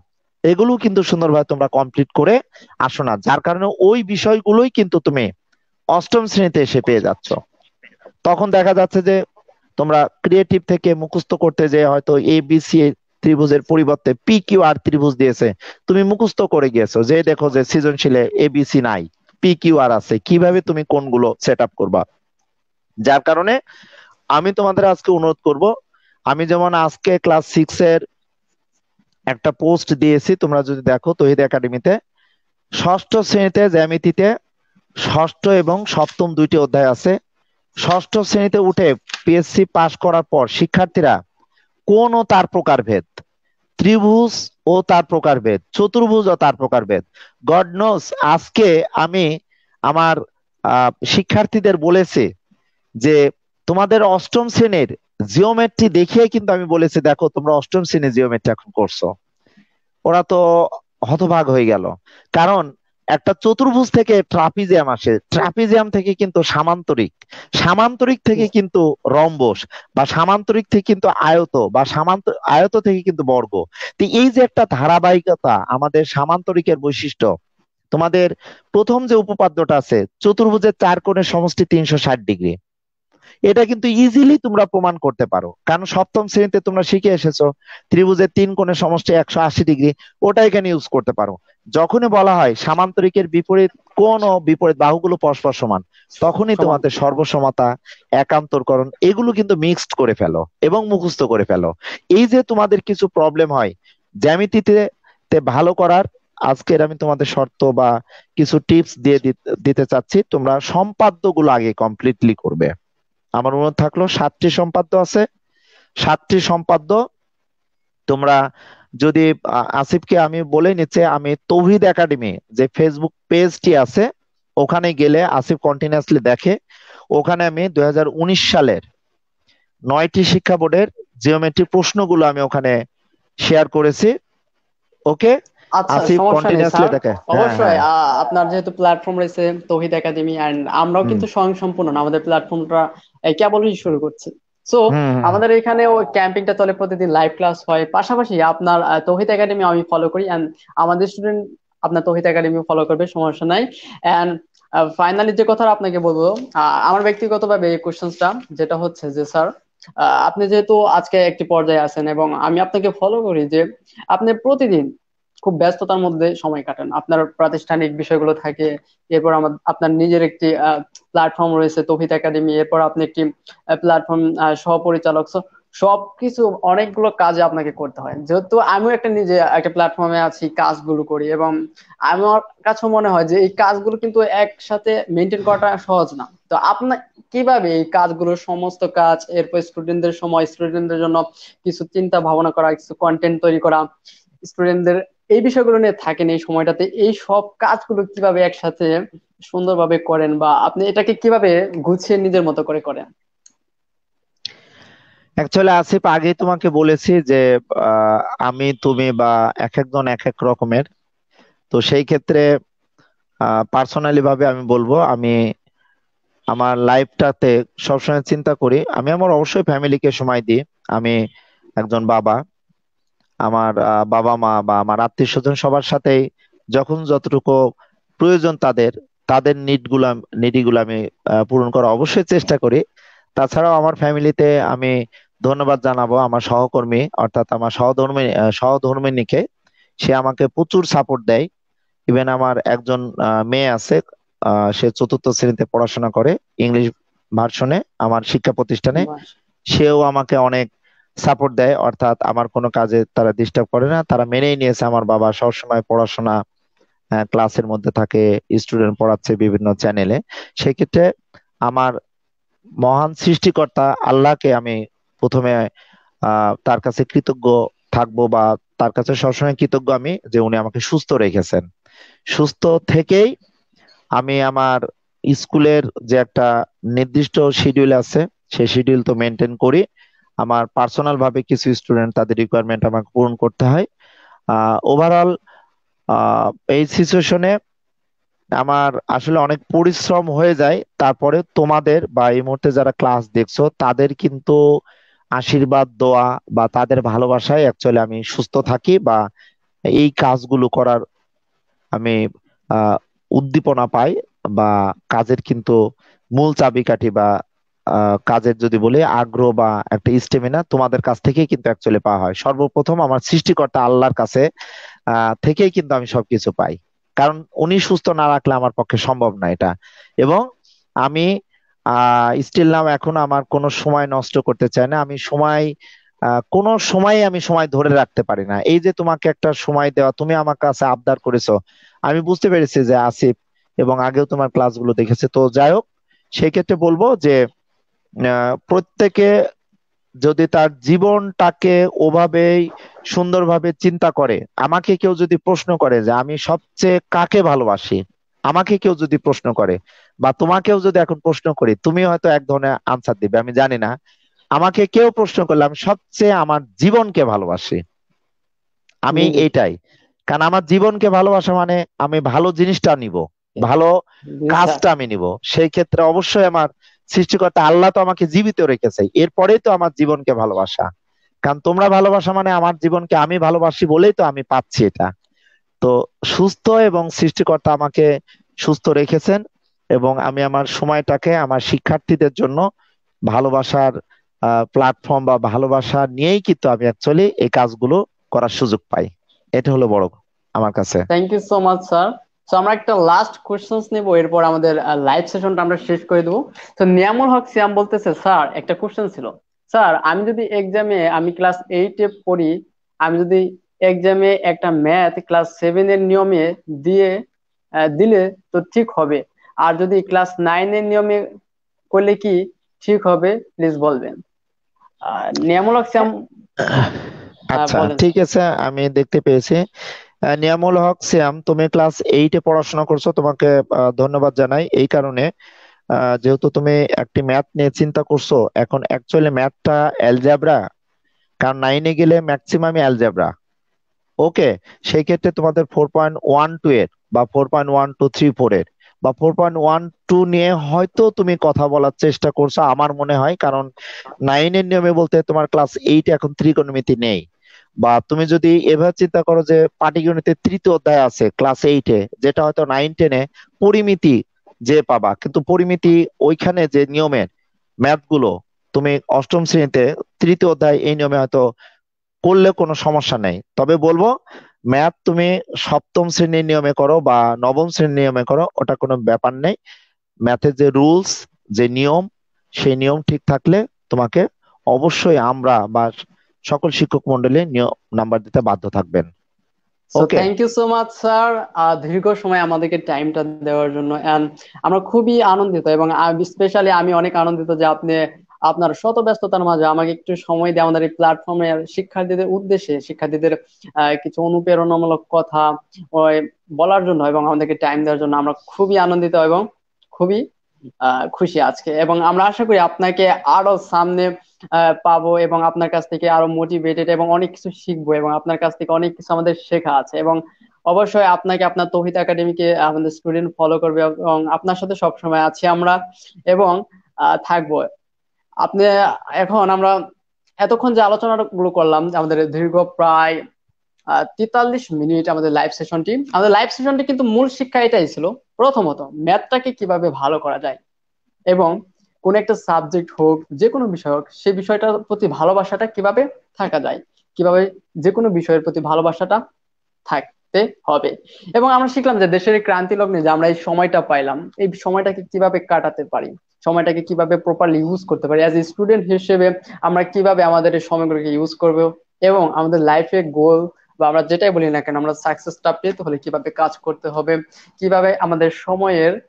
এগুলো কিন্তু সুন্দরভাবে তোমরা কমপ্লিট করে আসো না। যার কারণে ওই বিষয়গুলোই কিন্তু তুমি অষ্টম শ্রেণীতে এসে পেয়ে যাচ্ছ। তখন দেখা যাচ্ছে যে তোমরা ক্রিয়েটিভ থেকে মুখস্থ করতে যে হয়তো এ বি সি ত্রিভুজের পরিবর্তে পি কিউ আর ত্রিভুজ দিয়েছে, তুমি মুখস্থ করে গিয়েছো যে দেখো যে সৃজনশীলে এবিসি নাই পি কিউ আর আছে, কীভাবে তুমি কোনগুলো সেট আপ করবা? যার কারণে আমি তোমাদের আজকে অনুরোধ করব, আমি যেমন আজকে ক্লাস সিক্স এর একটা পোস্ট দিয়েছি, তোমরা যদি দেখো তহিদ একাডেমিতে, ষষ্ঠ শ্রেণীতে জ্যামিতিতে ষষ্ঠ এবং সপ্তম দুইটি অধ্যায় আছে ষষ্ঠ শ্রেণীতে উঠে পিএসসি পাশ করার পর শিক্ষার্থীরা কোন ও তার প্রকারভেদ ত্রিভুজ ও তার প্রকারভেদ চতুর্ভুজ ও তার প্রকারভেদ গড নোস আজকে আমি আমার শিক্ষার্থীদের বলেছি যে তোমাদের অষ্টম শ্রেণির জিওমেট্রি দেখিয়ে কিন্তু আমি বলেছি, দেখো তোমরা অষ্টম শ্রেণির জিওমেট্রি এখন করছ। ওরা তো হতভাগ হয়ে গেল। কারণ একটা চতুর্ভুজ থেকে ট্রাপিজিয়াম আসে। ট্রাপিজিয়াম থেকে কিন্তু সামান্তরিক। সামান্তরিক থেকে কিন্তু রম্বস বা সামান্তরিক থেকে কিন্তু আয়ত বা সামান্ত আয়ত থেকে কিন্তু বর্গ। তো এই যে একটা ধারাবাহিকতা আমাদের সামান্তরিকের বৈশিষ্ট্য তোমাদের প্রথম যে উপপাদ্যটা আছে চতুর্ভুজের চার কোণের সমষ্টি তিনশো ষাট ডিগ্রি। এটা কিন্তু ইজিলি তোমরা প্রমাণ করতে পারো। কারণ সপ্তম শ্রেণীতে তোমরা শিখে এসেছ ত্রিভুজের তিন কোণের সমষ্টি একশো আশি ডিগ্রি ওটা এখানে ইউজ করতে পারো। যখনই বলা হয় সামান্তরিকের বিপরীত কোন বিপরীত বাহুগুলো পরস্পর সমান তখনই তোমাদের সর্বসমতা একান্তরকরণ এগুলো কিন্তু মিক্সড করে ফেলো এবং মুখস্থ করে ফেলো। এই যে তোমাদের কিছু প্রবলেম হয় জ্যামিতিতে ভালো করার আজকের আমি তোমাদের শর্ত বা কিছু টিপস দিয়ে দিতে চাচ্ছি তোমরা সম্পাদ্যগুলো আগে কমপ্লিটলি করবে। আমার অনুরোধ থাকল সাতটি সম্পাদ্য আছে। সাতটি সম্পাদ্য তোমরা যদি আসিফকে আমি বলে নিচ্ছে আমি তৌহিদ একাডেমি যে ফেসবুক পেজটি আছে ওখানে গেলে আসিফ কন্টিনিউসলি দেখে। ওখানে আমি দুই সালের নয়টি শিক্ষা বোর্ডের জিওমেট্রি প্রশ্নগুলো আমি ওখানে শেয়ার করেছি। ওকে? আচ্ছা দেখে। হ্যাঁ, অবশ্যই হ্যাঁ। আপনার যেহেতু প্ল্যাটফর্ম রয়েছে তৌহিদ একাডেমি এন্ড আমরাও কিন্তু স্বয়ং সম্পূর্ণ আমাদের প্ল্যাটফর্মটা কেবলই শুরু করছি। সো আমাদের এখানে ওই ক্যাম্পিংটা চলে প্রতিদিন লাইভ ক্লাস হয়। পাশাপাশি আপনার তৌহিদ একাডেমি আমি ফলো করি এন্ড আমাদের স্টুডেন্ট আপনার তৌহিদ একাডেমি ফলো করবে সমস্যা নাই। এন্ড ফাইনালি যে কথা আপনাকে বলব আমার ব্যক্তিগতভাবে এই কোশ্চেনটা যেটা হচ্ছে যে স্যার আপনি যেহেতু আজকে একটি পর্যায়ে আছেন এবং আমি আপনাকে ফলো করি যে আপনি প্রতিদিন খুব ব্যস্ততার মধ্যে সময় কাটান। আপনার প্রাতিষ্ঠানিক বিষয়গুলো থাকে, এরপর আপনার নিজের একটি প্ল্যাটফর্ম রয়েছে তফিত একাডেমি, এরপর আপনি একটি প্ল্যাটফর্ম সহপরিচালক। সবকিছু অনেকগুলো কাজে আপনাকে করতে হয়। যেহেতু আমিও একটা নিজে একটা প্ল্যাটফর্মে আছি, কাজগুলো করি এবং আমার কাছে মনে হয় যে এই কাজগুলো কিন্তু একসাথে মেনটেন করাটা সহজ না। তো আপনার কীভাবে এই কাজগুলো সমস্ত কাজ, এরপর স্টুডেন্টদের সময় স্টুডেন্টদের জন্য কিছু চিন্তা ভাবনা করা, কিছু কন্টেন্ট তৈরি করা স্টুডেন্টদের এই বিষয়গুলো নিয়ে থাকেন এই সময়টাতে, এই সব কাজগুলো কীভাবে একসাথে সুন্দরভাবে করেন বা আপনি এটাকে কীভাবে গুছিয়ে নিজের মতো করে করেন? অ্যাকচুয়ালি আসিফ আগে তোমাকে বলেছি যে আমি, তুমি বা এক একজন এক এক রকমের। তো সেই ক্ষেত্রে পার্সোনালি ভাবে আমি বলব, আমি আমার লাইফটাতে সবসময় চিন্তা করি। আমি আমার অবশ্যই ফ্যামিলিকে সময় দিই। আমি একজন বাবা। আমার বাবা মা বা আমার আত্মীয় স্বজন সবার সাথেই যখন যতটুকু প্রয়োজন তাদের তাদের নিডগুলা নিডি গুলো আমি পূরণ করা অবশ্যই চেষ্টা করি। তাছাড়াও আমার ফ্যামিলিতে আমি ধন্যবাদ জানাব আমার সহকর্মী অর্থাৎ আমার সহধর্মী সহধর্মী সহধর্মিনীকে। সে আমাকে প্রচুর সাপোর্ট দেয়। ইভেন আমার একজন মেয়ে আছে সে চতুর্থ শ্রেণীতে পড়াশোনা করে ইংলিশ ভার্সনে আমার শিক্ষা প্রতিষ্ঠানে। সেও আমাকে অনেক সাপোর্ট দেয়, অর্থাৎ আমার কোনো কাজে তারা ডিস্টার্ব করে না। তারা মেনেই নিয়েছে আমার বাবা সবসময় পড়াশোনা ক্লাসের মধ্যে থাকে স্টুডেন্ট পড়াচ্ছে বিভিন্ন চ্যানেলে সেক্ষেত্রে আমার মহান সৃষ্টিকর্তা আল্লাহকে আমি প্রথমে তার কাছে কৃতজ্ঞ থাকব বা তার কাছে সবসময় কৃতজ্ঞ আমি যে উনি আমাকে সুস্থ রেখেছেন। সুস্থ থেকেই আমি আমার স্কুলের যে একটা নির্দিষ্ট শিডিউল আছে, সেই শিডিউল তো মেনটেন করি। আমার পার্সোনাল ভাবে কিছু স্টুডেন্ট তাদের রিকোয়ারমেন্ট আমাকে পূরণ করতে হয়। ওভারঅল এই সিচুয়েশনে আমার আসলে অনেক পরিশ্রম হয়ে যায়। তারপরে তোমাদের বা এই মুহূর্তে যারা ক্লাস দেখছ, তাদের কিন্তু আশীর্বাদ, দোয়া বা তাদের ভালোবাসায় অ্যাকচুয়ালি আমি সুস্থ থাকি বা এই কাজগুলো করার আমি উদ্দীপনা পাই বা কাজের কিন্তু মূল চাবিকাঠি বা কাজের যদি বলি, আগ্রহ বা একটা স্টেমিনা তোমাদের কাছ থেকেই কিন্তু অ্যাকচুয়ালি পাওয়া হয়। সর্বপ্রথম আমার সৃষ্টিকর্তা আল্লাহর কাছে থেকেই কিন্তু আমি সবকিছু পাই। কারণ উনি সুস্থ না রাখলে আমার পক্ষে সম্ভব না এটা। এবং আমি স্টিল নাও এখন আমার কোনো সময় নষ্ট করতে চাই না। আমি সময় কোন সময় আমি সময় ধরে রাখতে পারি না। এই যে তোমাকে একটা সময় দেওয়া, তুমি আমার কাছে আবদার করেছ, আমি বুঝতে পেরেছি যে আসিফ এবং আগেও তোমার ক্লাসগুলো দেখেছে। তো যাই হোক সেই ক্ষেত্রে বলব যে প্রত্যেকে যদি তার জীবনটাকে ওভাবেই সুন্দরভাবে চিন্তা করে আমাকে কেউ যদি প্রশ্ন করে যে আমি সবচেয়ে কাকে ভালোবাসি আমাকে কেউ যদি প্রশ্ন করে বা তোমাকেও যদি এখন প্রশ্ন করি তুমি হয়তো এক ধরনের আনসার দিবে আমি জানি না। আমাকে কেউ প্রশ্ন করলে আমি সবচেয়ে আমার জীবনকে ভালোবাসি। আমি এইটাই। কারণ আমার জীবনকে ভালোবাসা মানে আমি ভালো জিনিসটা নিব ভালো কাজটা আমি নিব। সেই ক্ষেত্রে অবশ্যই আমার সৃষ্টিকর্তা আল্লাহ তো আমাকে জীবিত রেখেছে। এরপরেই তো আমার জীবনকে ভালোবাসা। কারণ তোমরা ভালোবাসা মানে আমার জীবনকে আমি ভালোবাসি বলেই তো আমি পাচ্ছি এটা। তো সুস্থ এবং সৃষ্টিকর্তা আমাকে সুস্থ রেখেছেন এবং আমি আমার সময়টাকে আমার শিক্ষার্থীদের জন্য ভালোবাসার প্ল্যাটফর্ম বা ভালোবাসা নিয়েই কিন্তু আমি অ্যাকচুয়ালি এই কাজগুলো করার সুযোগ পাই। এটা হলো বড় আমার কাছে। Thank you so much sir তো আমরা একটা লাস্ট কোশ্চেন্স নেব এরপর আমাদের লাইভ সেশনটা আমরা শেষ করে দেবো। তো নিয়ামুল হক সিয়াম বলতেছে স্যার একটা কোশ্চেন ছিল। স্যার আমি যদি এক্সামে আমি ক্লাস এইটে পড়ি আমি যদি এক্সামে একটা ম্যাথ ক্লাস সেভেন এর নিয়মে দিয়ে দিলে তো ঠিক হবে। আর যদি ক্লাস নাইন এর নিয়মে করলে কি ঠিক হবে প্লিজ বলবেন। নিয়ামুল হক সিয়াম আচ্ছা ঠিক আছে আমি দেখতে পেয়েছি। নিয়ামুল হক সিয়াম, তুমি ক্লাস এইটে পড়াশোনা করছ, তোমাকে ধন্যবাদ জানাই। এই কারণে যেহেতু তুমি একটি ম্যাথ নিয়ে চিন্তা করছ, এখন অ্যাকচুয়ালি ম্যাথটা অ্যালজাবরা কারণ নাইনে গেলে ম্যাক্সিমামই অ্যালজাবরা ওকে সেই ক্ষেত্রে তোমাদের ফোর পয়েন্ট ওয়ান টু এর বা four point one two three four এর বা ফোর পয়েন্ট ওয়ান টু নিয়ে হয়তো তুমি কথা বলার চেষ্টা করছ, আমার মনে হয়, কারণ নাইনের নিয়মে বলতে তোমার ক্লাস এইট এখন ত্রিকোণমিতি নেই। বা তুমি যদি এভাবে চিন্তা করো যে পাটিগণিতের তৃতীয় অধ্যায় আছে ক্লাস এইটে যেটা হয়তো নাইন টেনে পরিমিতি যে পাবা, কিন্তু পরিমিতি ওইখানে যে নিয়মের ম্যাথগুলো তুমি অষ্টম শ্রেণীতে তৃতীয় অধ্যায় এই নিয়মে হয়তো করলে কোনো সমস্যা নেই। তবে বলব ম্যাথ তুমি সপ্তম শ্রেণির নিয়মে করো বা নবম শ্রেণির নিয়মে করো, ওটা কোনো ব্যাপার নেই। ম্যাথের যে রুলস যে নিয়ম, সেই নিয়ম ঠিক থাকলে তোমাকে অবশ্যই আমরা বা সকল শিক্ষক মন্ডলী নাম্বার দিতে বাধ্য থাকবেন। Thank you so much sir দীর্ঘ সময় আমাদেরকে টাইমটা দেওয়ার জন্য আমরা খুবই আনন্দিত এবং স্পেশালি আমি অনেক আনন্দিত যে আপনি আপনার শত ব্যস্ততার মাঝে আমাকে একটু সময় দিয়ে আমাদের এই প্ল্যাটফর্মে শিক্ষার্থীদের উদ্দেশ্যে শিক্ষার্থীদের কিছু অনুপ্রেরণামূলক কথা বলার জন্য এবং আমাদেরকে টাইম দেওয়ার জন্য আমরা খুবই আনন্দিত এবং খুবই খুশি আজকে। এবং আমরা আশা করি আপনাকে আরও সামনে পাবো এবং আপনার কাছ থেকে আরও মোটিভেটেড এবং অনেক কিছু শিখব এবং আপনার কাছ থেকে অনেক কিছু আমাদের শেখা আছে এবং অবশ্যই আপনাকে আপনার তহিদ একাডেমিকে আমাদের স্টুডেন্ট ফলো করবে এবং আপনার সাথে সবসময় আছি আমরা এবং থাকব। আপনি এখন আমরা এতক্ষণ যে আলোচনা গুলো করলাম, আমাদের দীর্ঘ প্রায় তেতাল্লিশ মিনিট আমাদের লাইভ সেশনটি আমাদের লাইভ সেশনটি কিন্তু মূল শিক্ষা এটাই ছিল, প্রথমত ম্যাথটাকে কীভাবে ভালো করা যায় এবং কোন একটা সাবজেক্ট হোক যে কোনো বিষয় হোক সেই বিষয়টার প্রতি ভালোবাসাটা কীভাবে থাকা যায়? কীভাবে যে কোনো বিষয়ের প্রতি ভালোবাসাটা থাকতে হবে? এবং আমরা শিখলাম যে দেশের ক্রান্তি লগ্নে যে আমরা এই সময়টা পাইলাম, এই সময়টাকে কীভাবে কাটাতে পারি? সময়টাকে কীভাবে প্রপারলি ইউজ করতে পারি? অ্যাজ এ স্টুডেন্ট হিসেবে আমরা কীভাবে আমাদের এই সময়গুলোকে ইউজ করব? এবং আমাদের লাইফে গোল বা আমরা যেটাই বলি না কেন, আমরা সাকসেসটা পেতে হলে কীভাবে কাজ করতে হবে? কীভাবে আমাদের সময়ের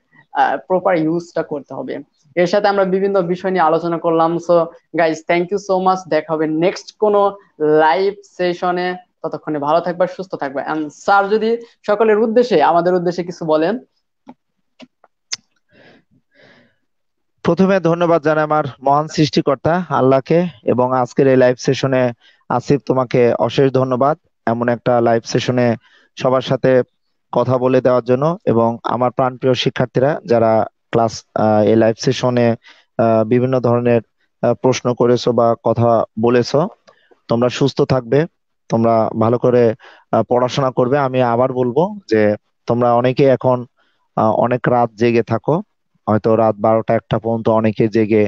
প্রপার ইউজটা করতে হবে? এর সাথে আমরা বিভিন্ন বিষয় নিয়ে আলোচনা করলাম। So guys thank you so much দেখা হবে নেক্সট কোনো লাইভ সেশনে ততক্ষণে ভালো থাকবা সুস্থ থাকবা এন্ড স্যার যদি সকলের উদ্দেশ্যে, আমাদের উদ্দেশ্যে কিছু বলেন। প্রথমে ধন্যবাদ জানাই আমার মহান সৃষ্টিকর্তা আল্লাহকে এবং আজকের এই লাইভ সেশনে আসিফ তোমাকে অশেষ ধন্যবাদ এমন একটা লাইভ সেশনে সবার সাথে কথা বলে দেওয়ার জন্য এবং আমার প্রাণপ্রিয় শিক্ষার্থীরা যারা ক্লাস এই লাইভ সেশনে বিভিন্ন ধরনের প্রশ্ন করেছ বা কথা বলেছ। তোমরা সুস্থ থাকবে, তোমরা ভালো করে পড়াশোনা করবে। আমি আবার বলব যে, তোমরা অনেকে এখন অনেক রাত জেগে থাকো। হয়তো রাত বারোটা একটা পর্যন্ত অনেকে জেগে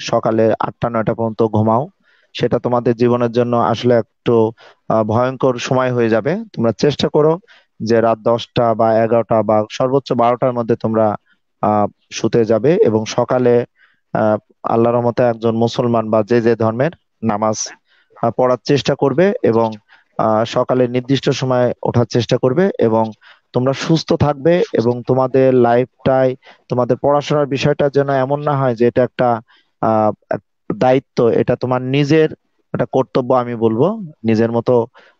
সকালে আটটা, নয়টা পর্যন্ত ঘুমাও। সেটা তোমাদের জীবনের জন্য আসলে একটু ভয়ঙ্কর সময় হয়ে যাবে। তোমরা চেষ্টা করো যে রাত দশটা বা এগারোটা বা সর্বোচ্চ বারোটার মধ্যে তোমরা শুতে যাবে এবং সকালে আহ আল্লাহর রহমতে একজন মুসলমান বা যে যে ধর্মের নামাজ পড়ার চেষ্টা করবে এবং সকালে নির্দিষ্ট সময় ওঠার চেষ্টা করবে এবং তোমরা সুস্থ থাকবে এবং তোমাদের লাইফটাই, তোমাদের পড়াশোনার বিষয়টা যেন এমন না হয় যে এটা একটা দায়িত্ব, এটা তোমার নিজের একটা কর্তব্য আমি বলব। নিজের মতো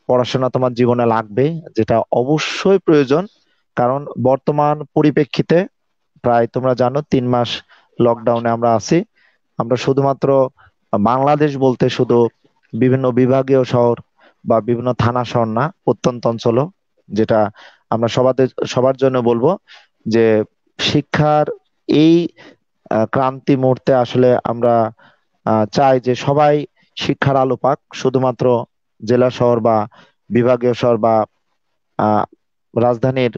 পড়াশোনা তোমার জীবনে লাগবে, যেটা অবশ্যই প্রয়োজন। কারণ বর্তমান পরিপ্রেক্ষিতে প্রায় তোমরা জানো তিন মাস লকডাউনে আমরা আছি। আমরা শুধুমাত্র বাংলাদেশ বলতে শুধু বিভিন্ন বিভাগীয় শহর বা বিভিন্ন থানা শহর না প্রত্যন্ত অঞ্চলও, যেটা আমরা সবাদের সবার জন্য বলব যে শিক্ষার এই ক্রান্তি মুহূর্তে আসলে আমরা চাই যে সবাই শিক্ষার আলো পাক, শুধুমাত্র জেলা শহর বা বিভাগীয় শহর বা রাজধানীর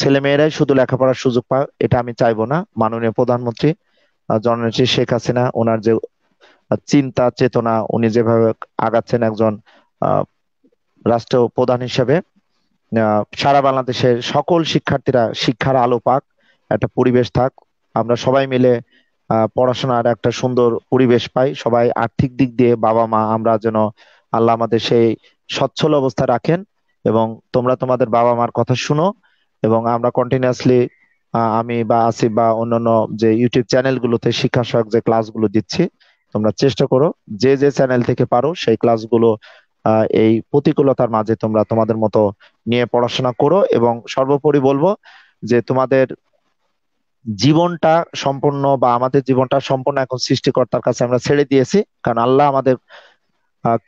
ছেলেমেয়েরাই শুধু লেখাপড়ার সুযোগ পায় এটা আমি চাইব না। মাননীয় প্রধানমন্ত্রী জননেত্রী শেখ হাসিনা, ওনার যে চিন্তা, চেতনা, উনি যেভাবে আগাচ্ছেন একজন রাষ্ট্র প্রধান হিসেবে সারা বাংলাদেশের সকল শিক্ষার্থীরা শিক্ষার আলো পাক, একটা পরিবেশ থাক। আমরা সবাই মিলে পড়াশোনার একটা সুন্দর পরিবেশ পাই। সবাই আর্থিক দিক দিয়ে বাবা মা, আমরা যেন আল্লাহ আমাদের সেই সচ্ছল অবস্থা রাখেন এবং তোমরা তোমাদের বাবা মার কথা শুনো। এবং আমরা কন্টিনিউয়াসলি আমি বা আসিফ বা অন্যান্য যে ইউটিউব চ্যানেলগুলোতে শিক্ষা সহায়ক যে ক্লাসগুলো দিচ্ছি, তোমরা চেষ্টা করো যে যে চ্যানেল থেকে পারো সেই ক্লাসগুলো এই প্রতিকূলতার মাঝে তোমরা তোমাদের মতো নিয়ে পড়াশোনা করো এবং সর্বোপরি বলব যে তোমাদের জীবনটা সম্পূর্ণ বা আমাদের জীবনটা সম্পূর্ণ এখন সৃষ্টিকর্তার কাছে আমরা ছেড়ে দিয়েছি। কারণ আল্লাহ আমাদের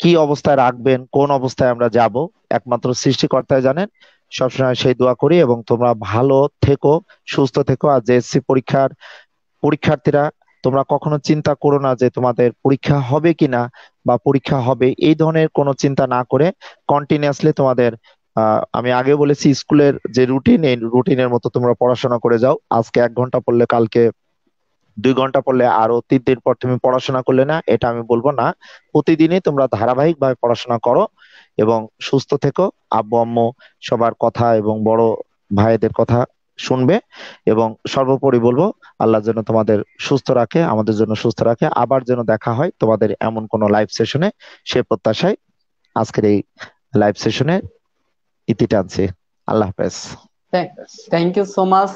কি অবস্থায় রাখবেন, কোন অবস্থায় আমরা যাব, একমাত্র সৃষ্টিকর্তায় জানেন। সবসময় সেই দোয়া করি এবং তোমরা ভালো থেকো, সুস্থ থেকো। আর জেএসসি পরীক্ষার পরীক্ষার্থীরা, তোমরা কখনো চিন্তা করো না যে তোমাদের পরীক্ষা হবে কিনা বা পরীক্ষা হবে। এই ধরনের কোনো চিন্তা না করে কন্টিনিউয়াসলি তোমাদের আমি আগে বলেছি স্কুলের যে রুটিন এই রুটিনের মতো তোমরা পড়াশোনা করে যাও। আজকে এক ঘণ্টা পড়লে কালকে দুই ঘণ্টা পড়লে আরও তিন দিন পর তুমি পড়াশোনা করলে না, এটা আমি বলব না। প্রতিদিনই তোমরা ধারাবাহিক ভাবে পড়াশোনা করো এবং সুস্থ থেকো। আব্বু, আম্মু সবার কথা এবং বড় ভাইদের কথা শুনবে এবং সর্বোপরি বলব, আল্লাহ যেন তোমাদের সুস্থ রাখে, আমাদের জন্য সুস্থ রাখে। আবার যেন দেখা হয় তোমাদের এমন কোন লাইভ সেশনে সে প্রত্যাশায় আজকের এই লাইভ সেশনে ইতি টানছি। আল্লাহ হাফেজ। Thank you so much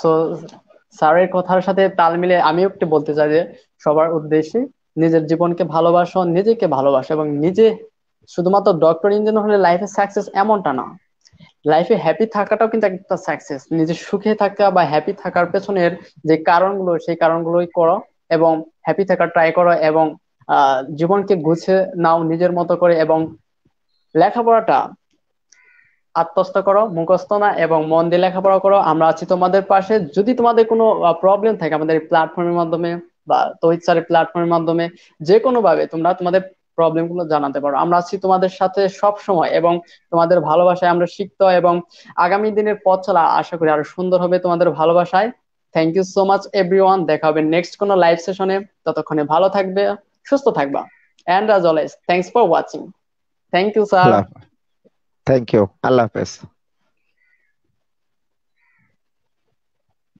so স্যারের কথার সাথে তাল মিলে আমিও একটু বলতে চাই যে সবার উদ্দেশ্যে নিজের জীবনকে ভালোবাসো, নিজেকে ভালোবাসো এবং নিজে শুধুমাত্র ডক্টর ইঞ্জিনিয়ার হলে লাইফে সাকসেস এমনটা না। লাইফে হ্যাপি থাকাটাও কিন্তু একটা সাকসেস নিজের সুখে থাকা বা হ্যাপি থাকার পেছনের যে কারণগুলো, সেই কারণগুলোই করো এবং হ্যাপি থাকার ট্রাই করো এবং জীবনকে গুছে নাও নিজের মতো করে এবং লেখাপড়াটা আত্মস্থ করো, মুখস্থ না এবং মন দিয়ে লেখাপড়া করো। আমরা আছি তোমাদের পাশে। যদি তোমাদের কোনো প্রবলেম থাকে আমাদের প্ল্যাটফর্মের মাধ্যমে বা তহিদ স্যারের প্ল্যাটফর্মের মাধ্যমে যে কোনো ভাবে তোমরা তোমাদের প্রবলেমগুলো জানাতে পারো। আমরা আছি তোমাদের সাথে সব সময় এবং তোমাদের ভালোবাসায় আমরা শিখতে এবং আগামী দিনের পথ চলা আশা করি আরও সুন্দর হবে তোমাদের ভালোবাসায়। Thank you so much everyone দেখা হবে নেক্সট কোনো লাইভ সেশনে ততক্ষণে ভালো থাকবে, সুস্থ থাকবা। And as always thanks for watching thank you sir thank you আল্লাহ হাফেজ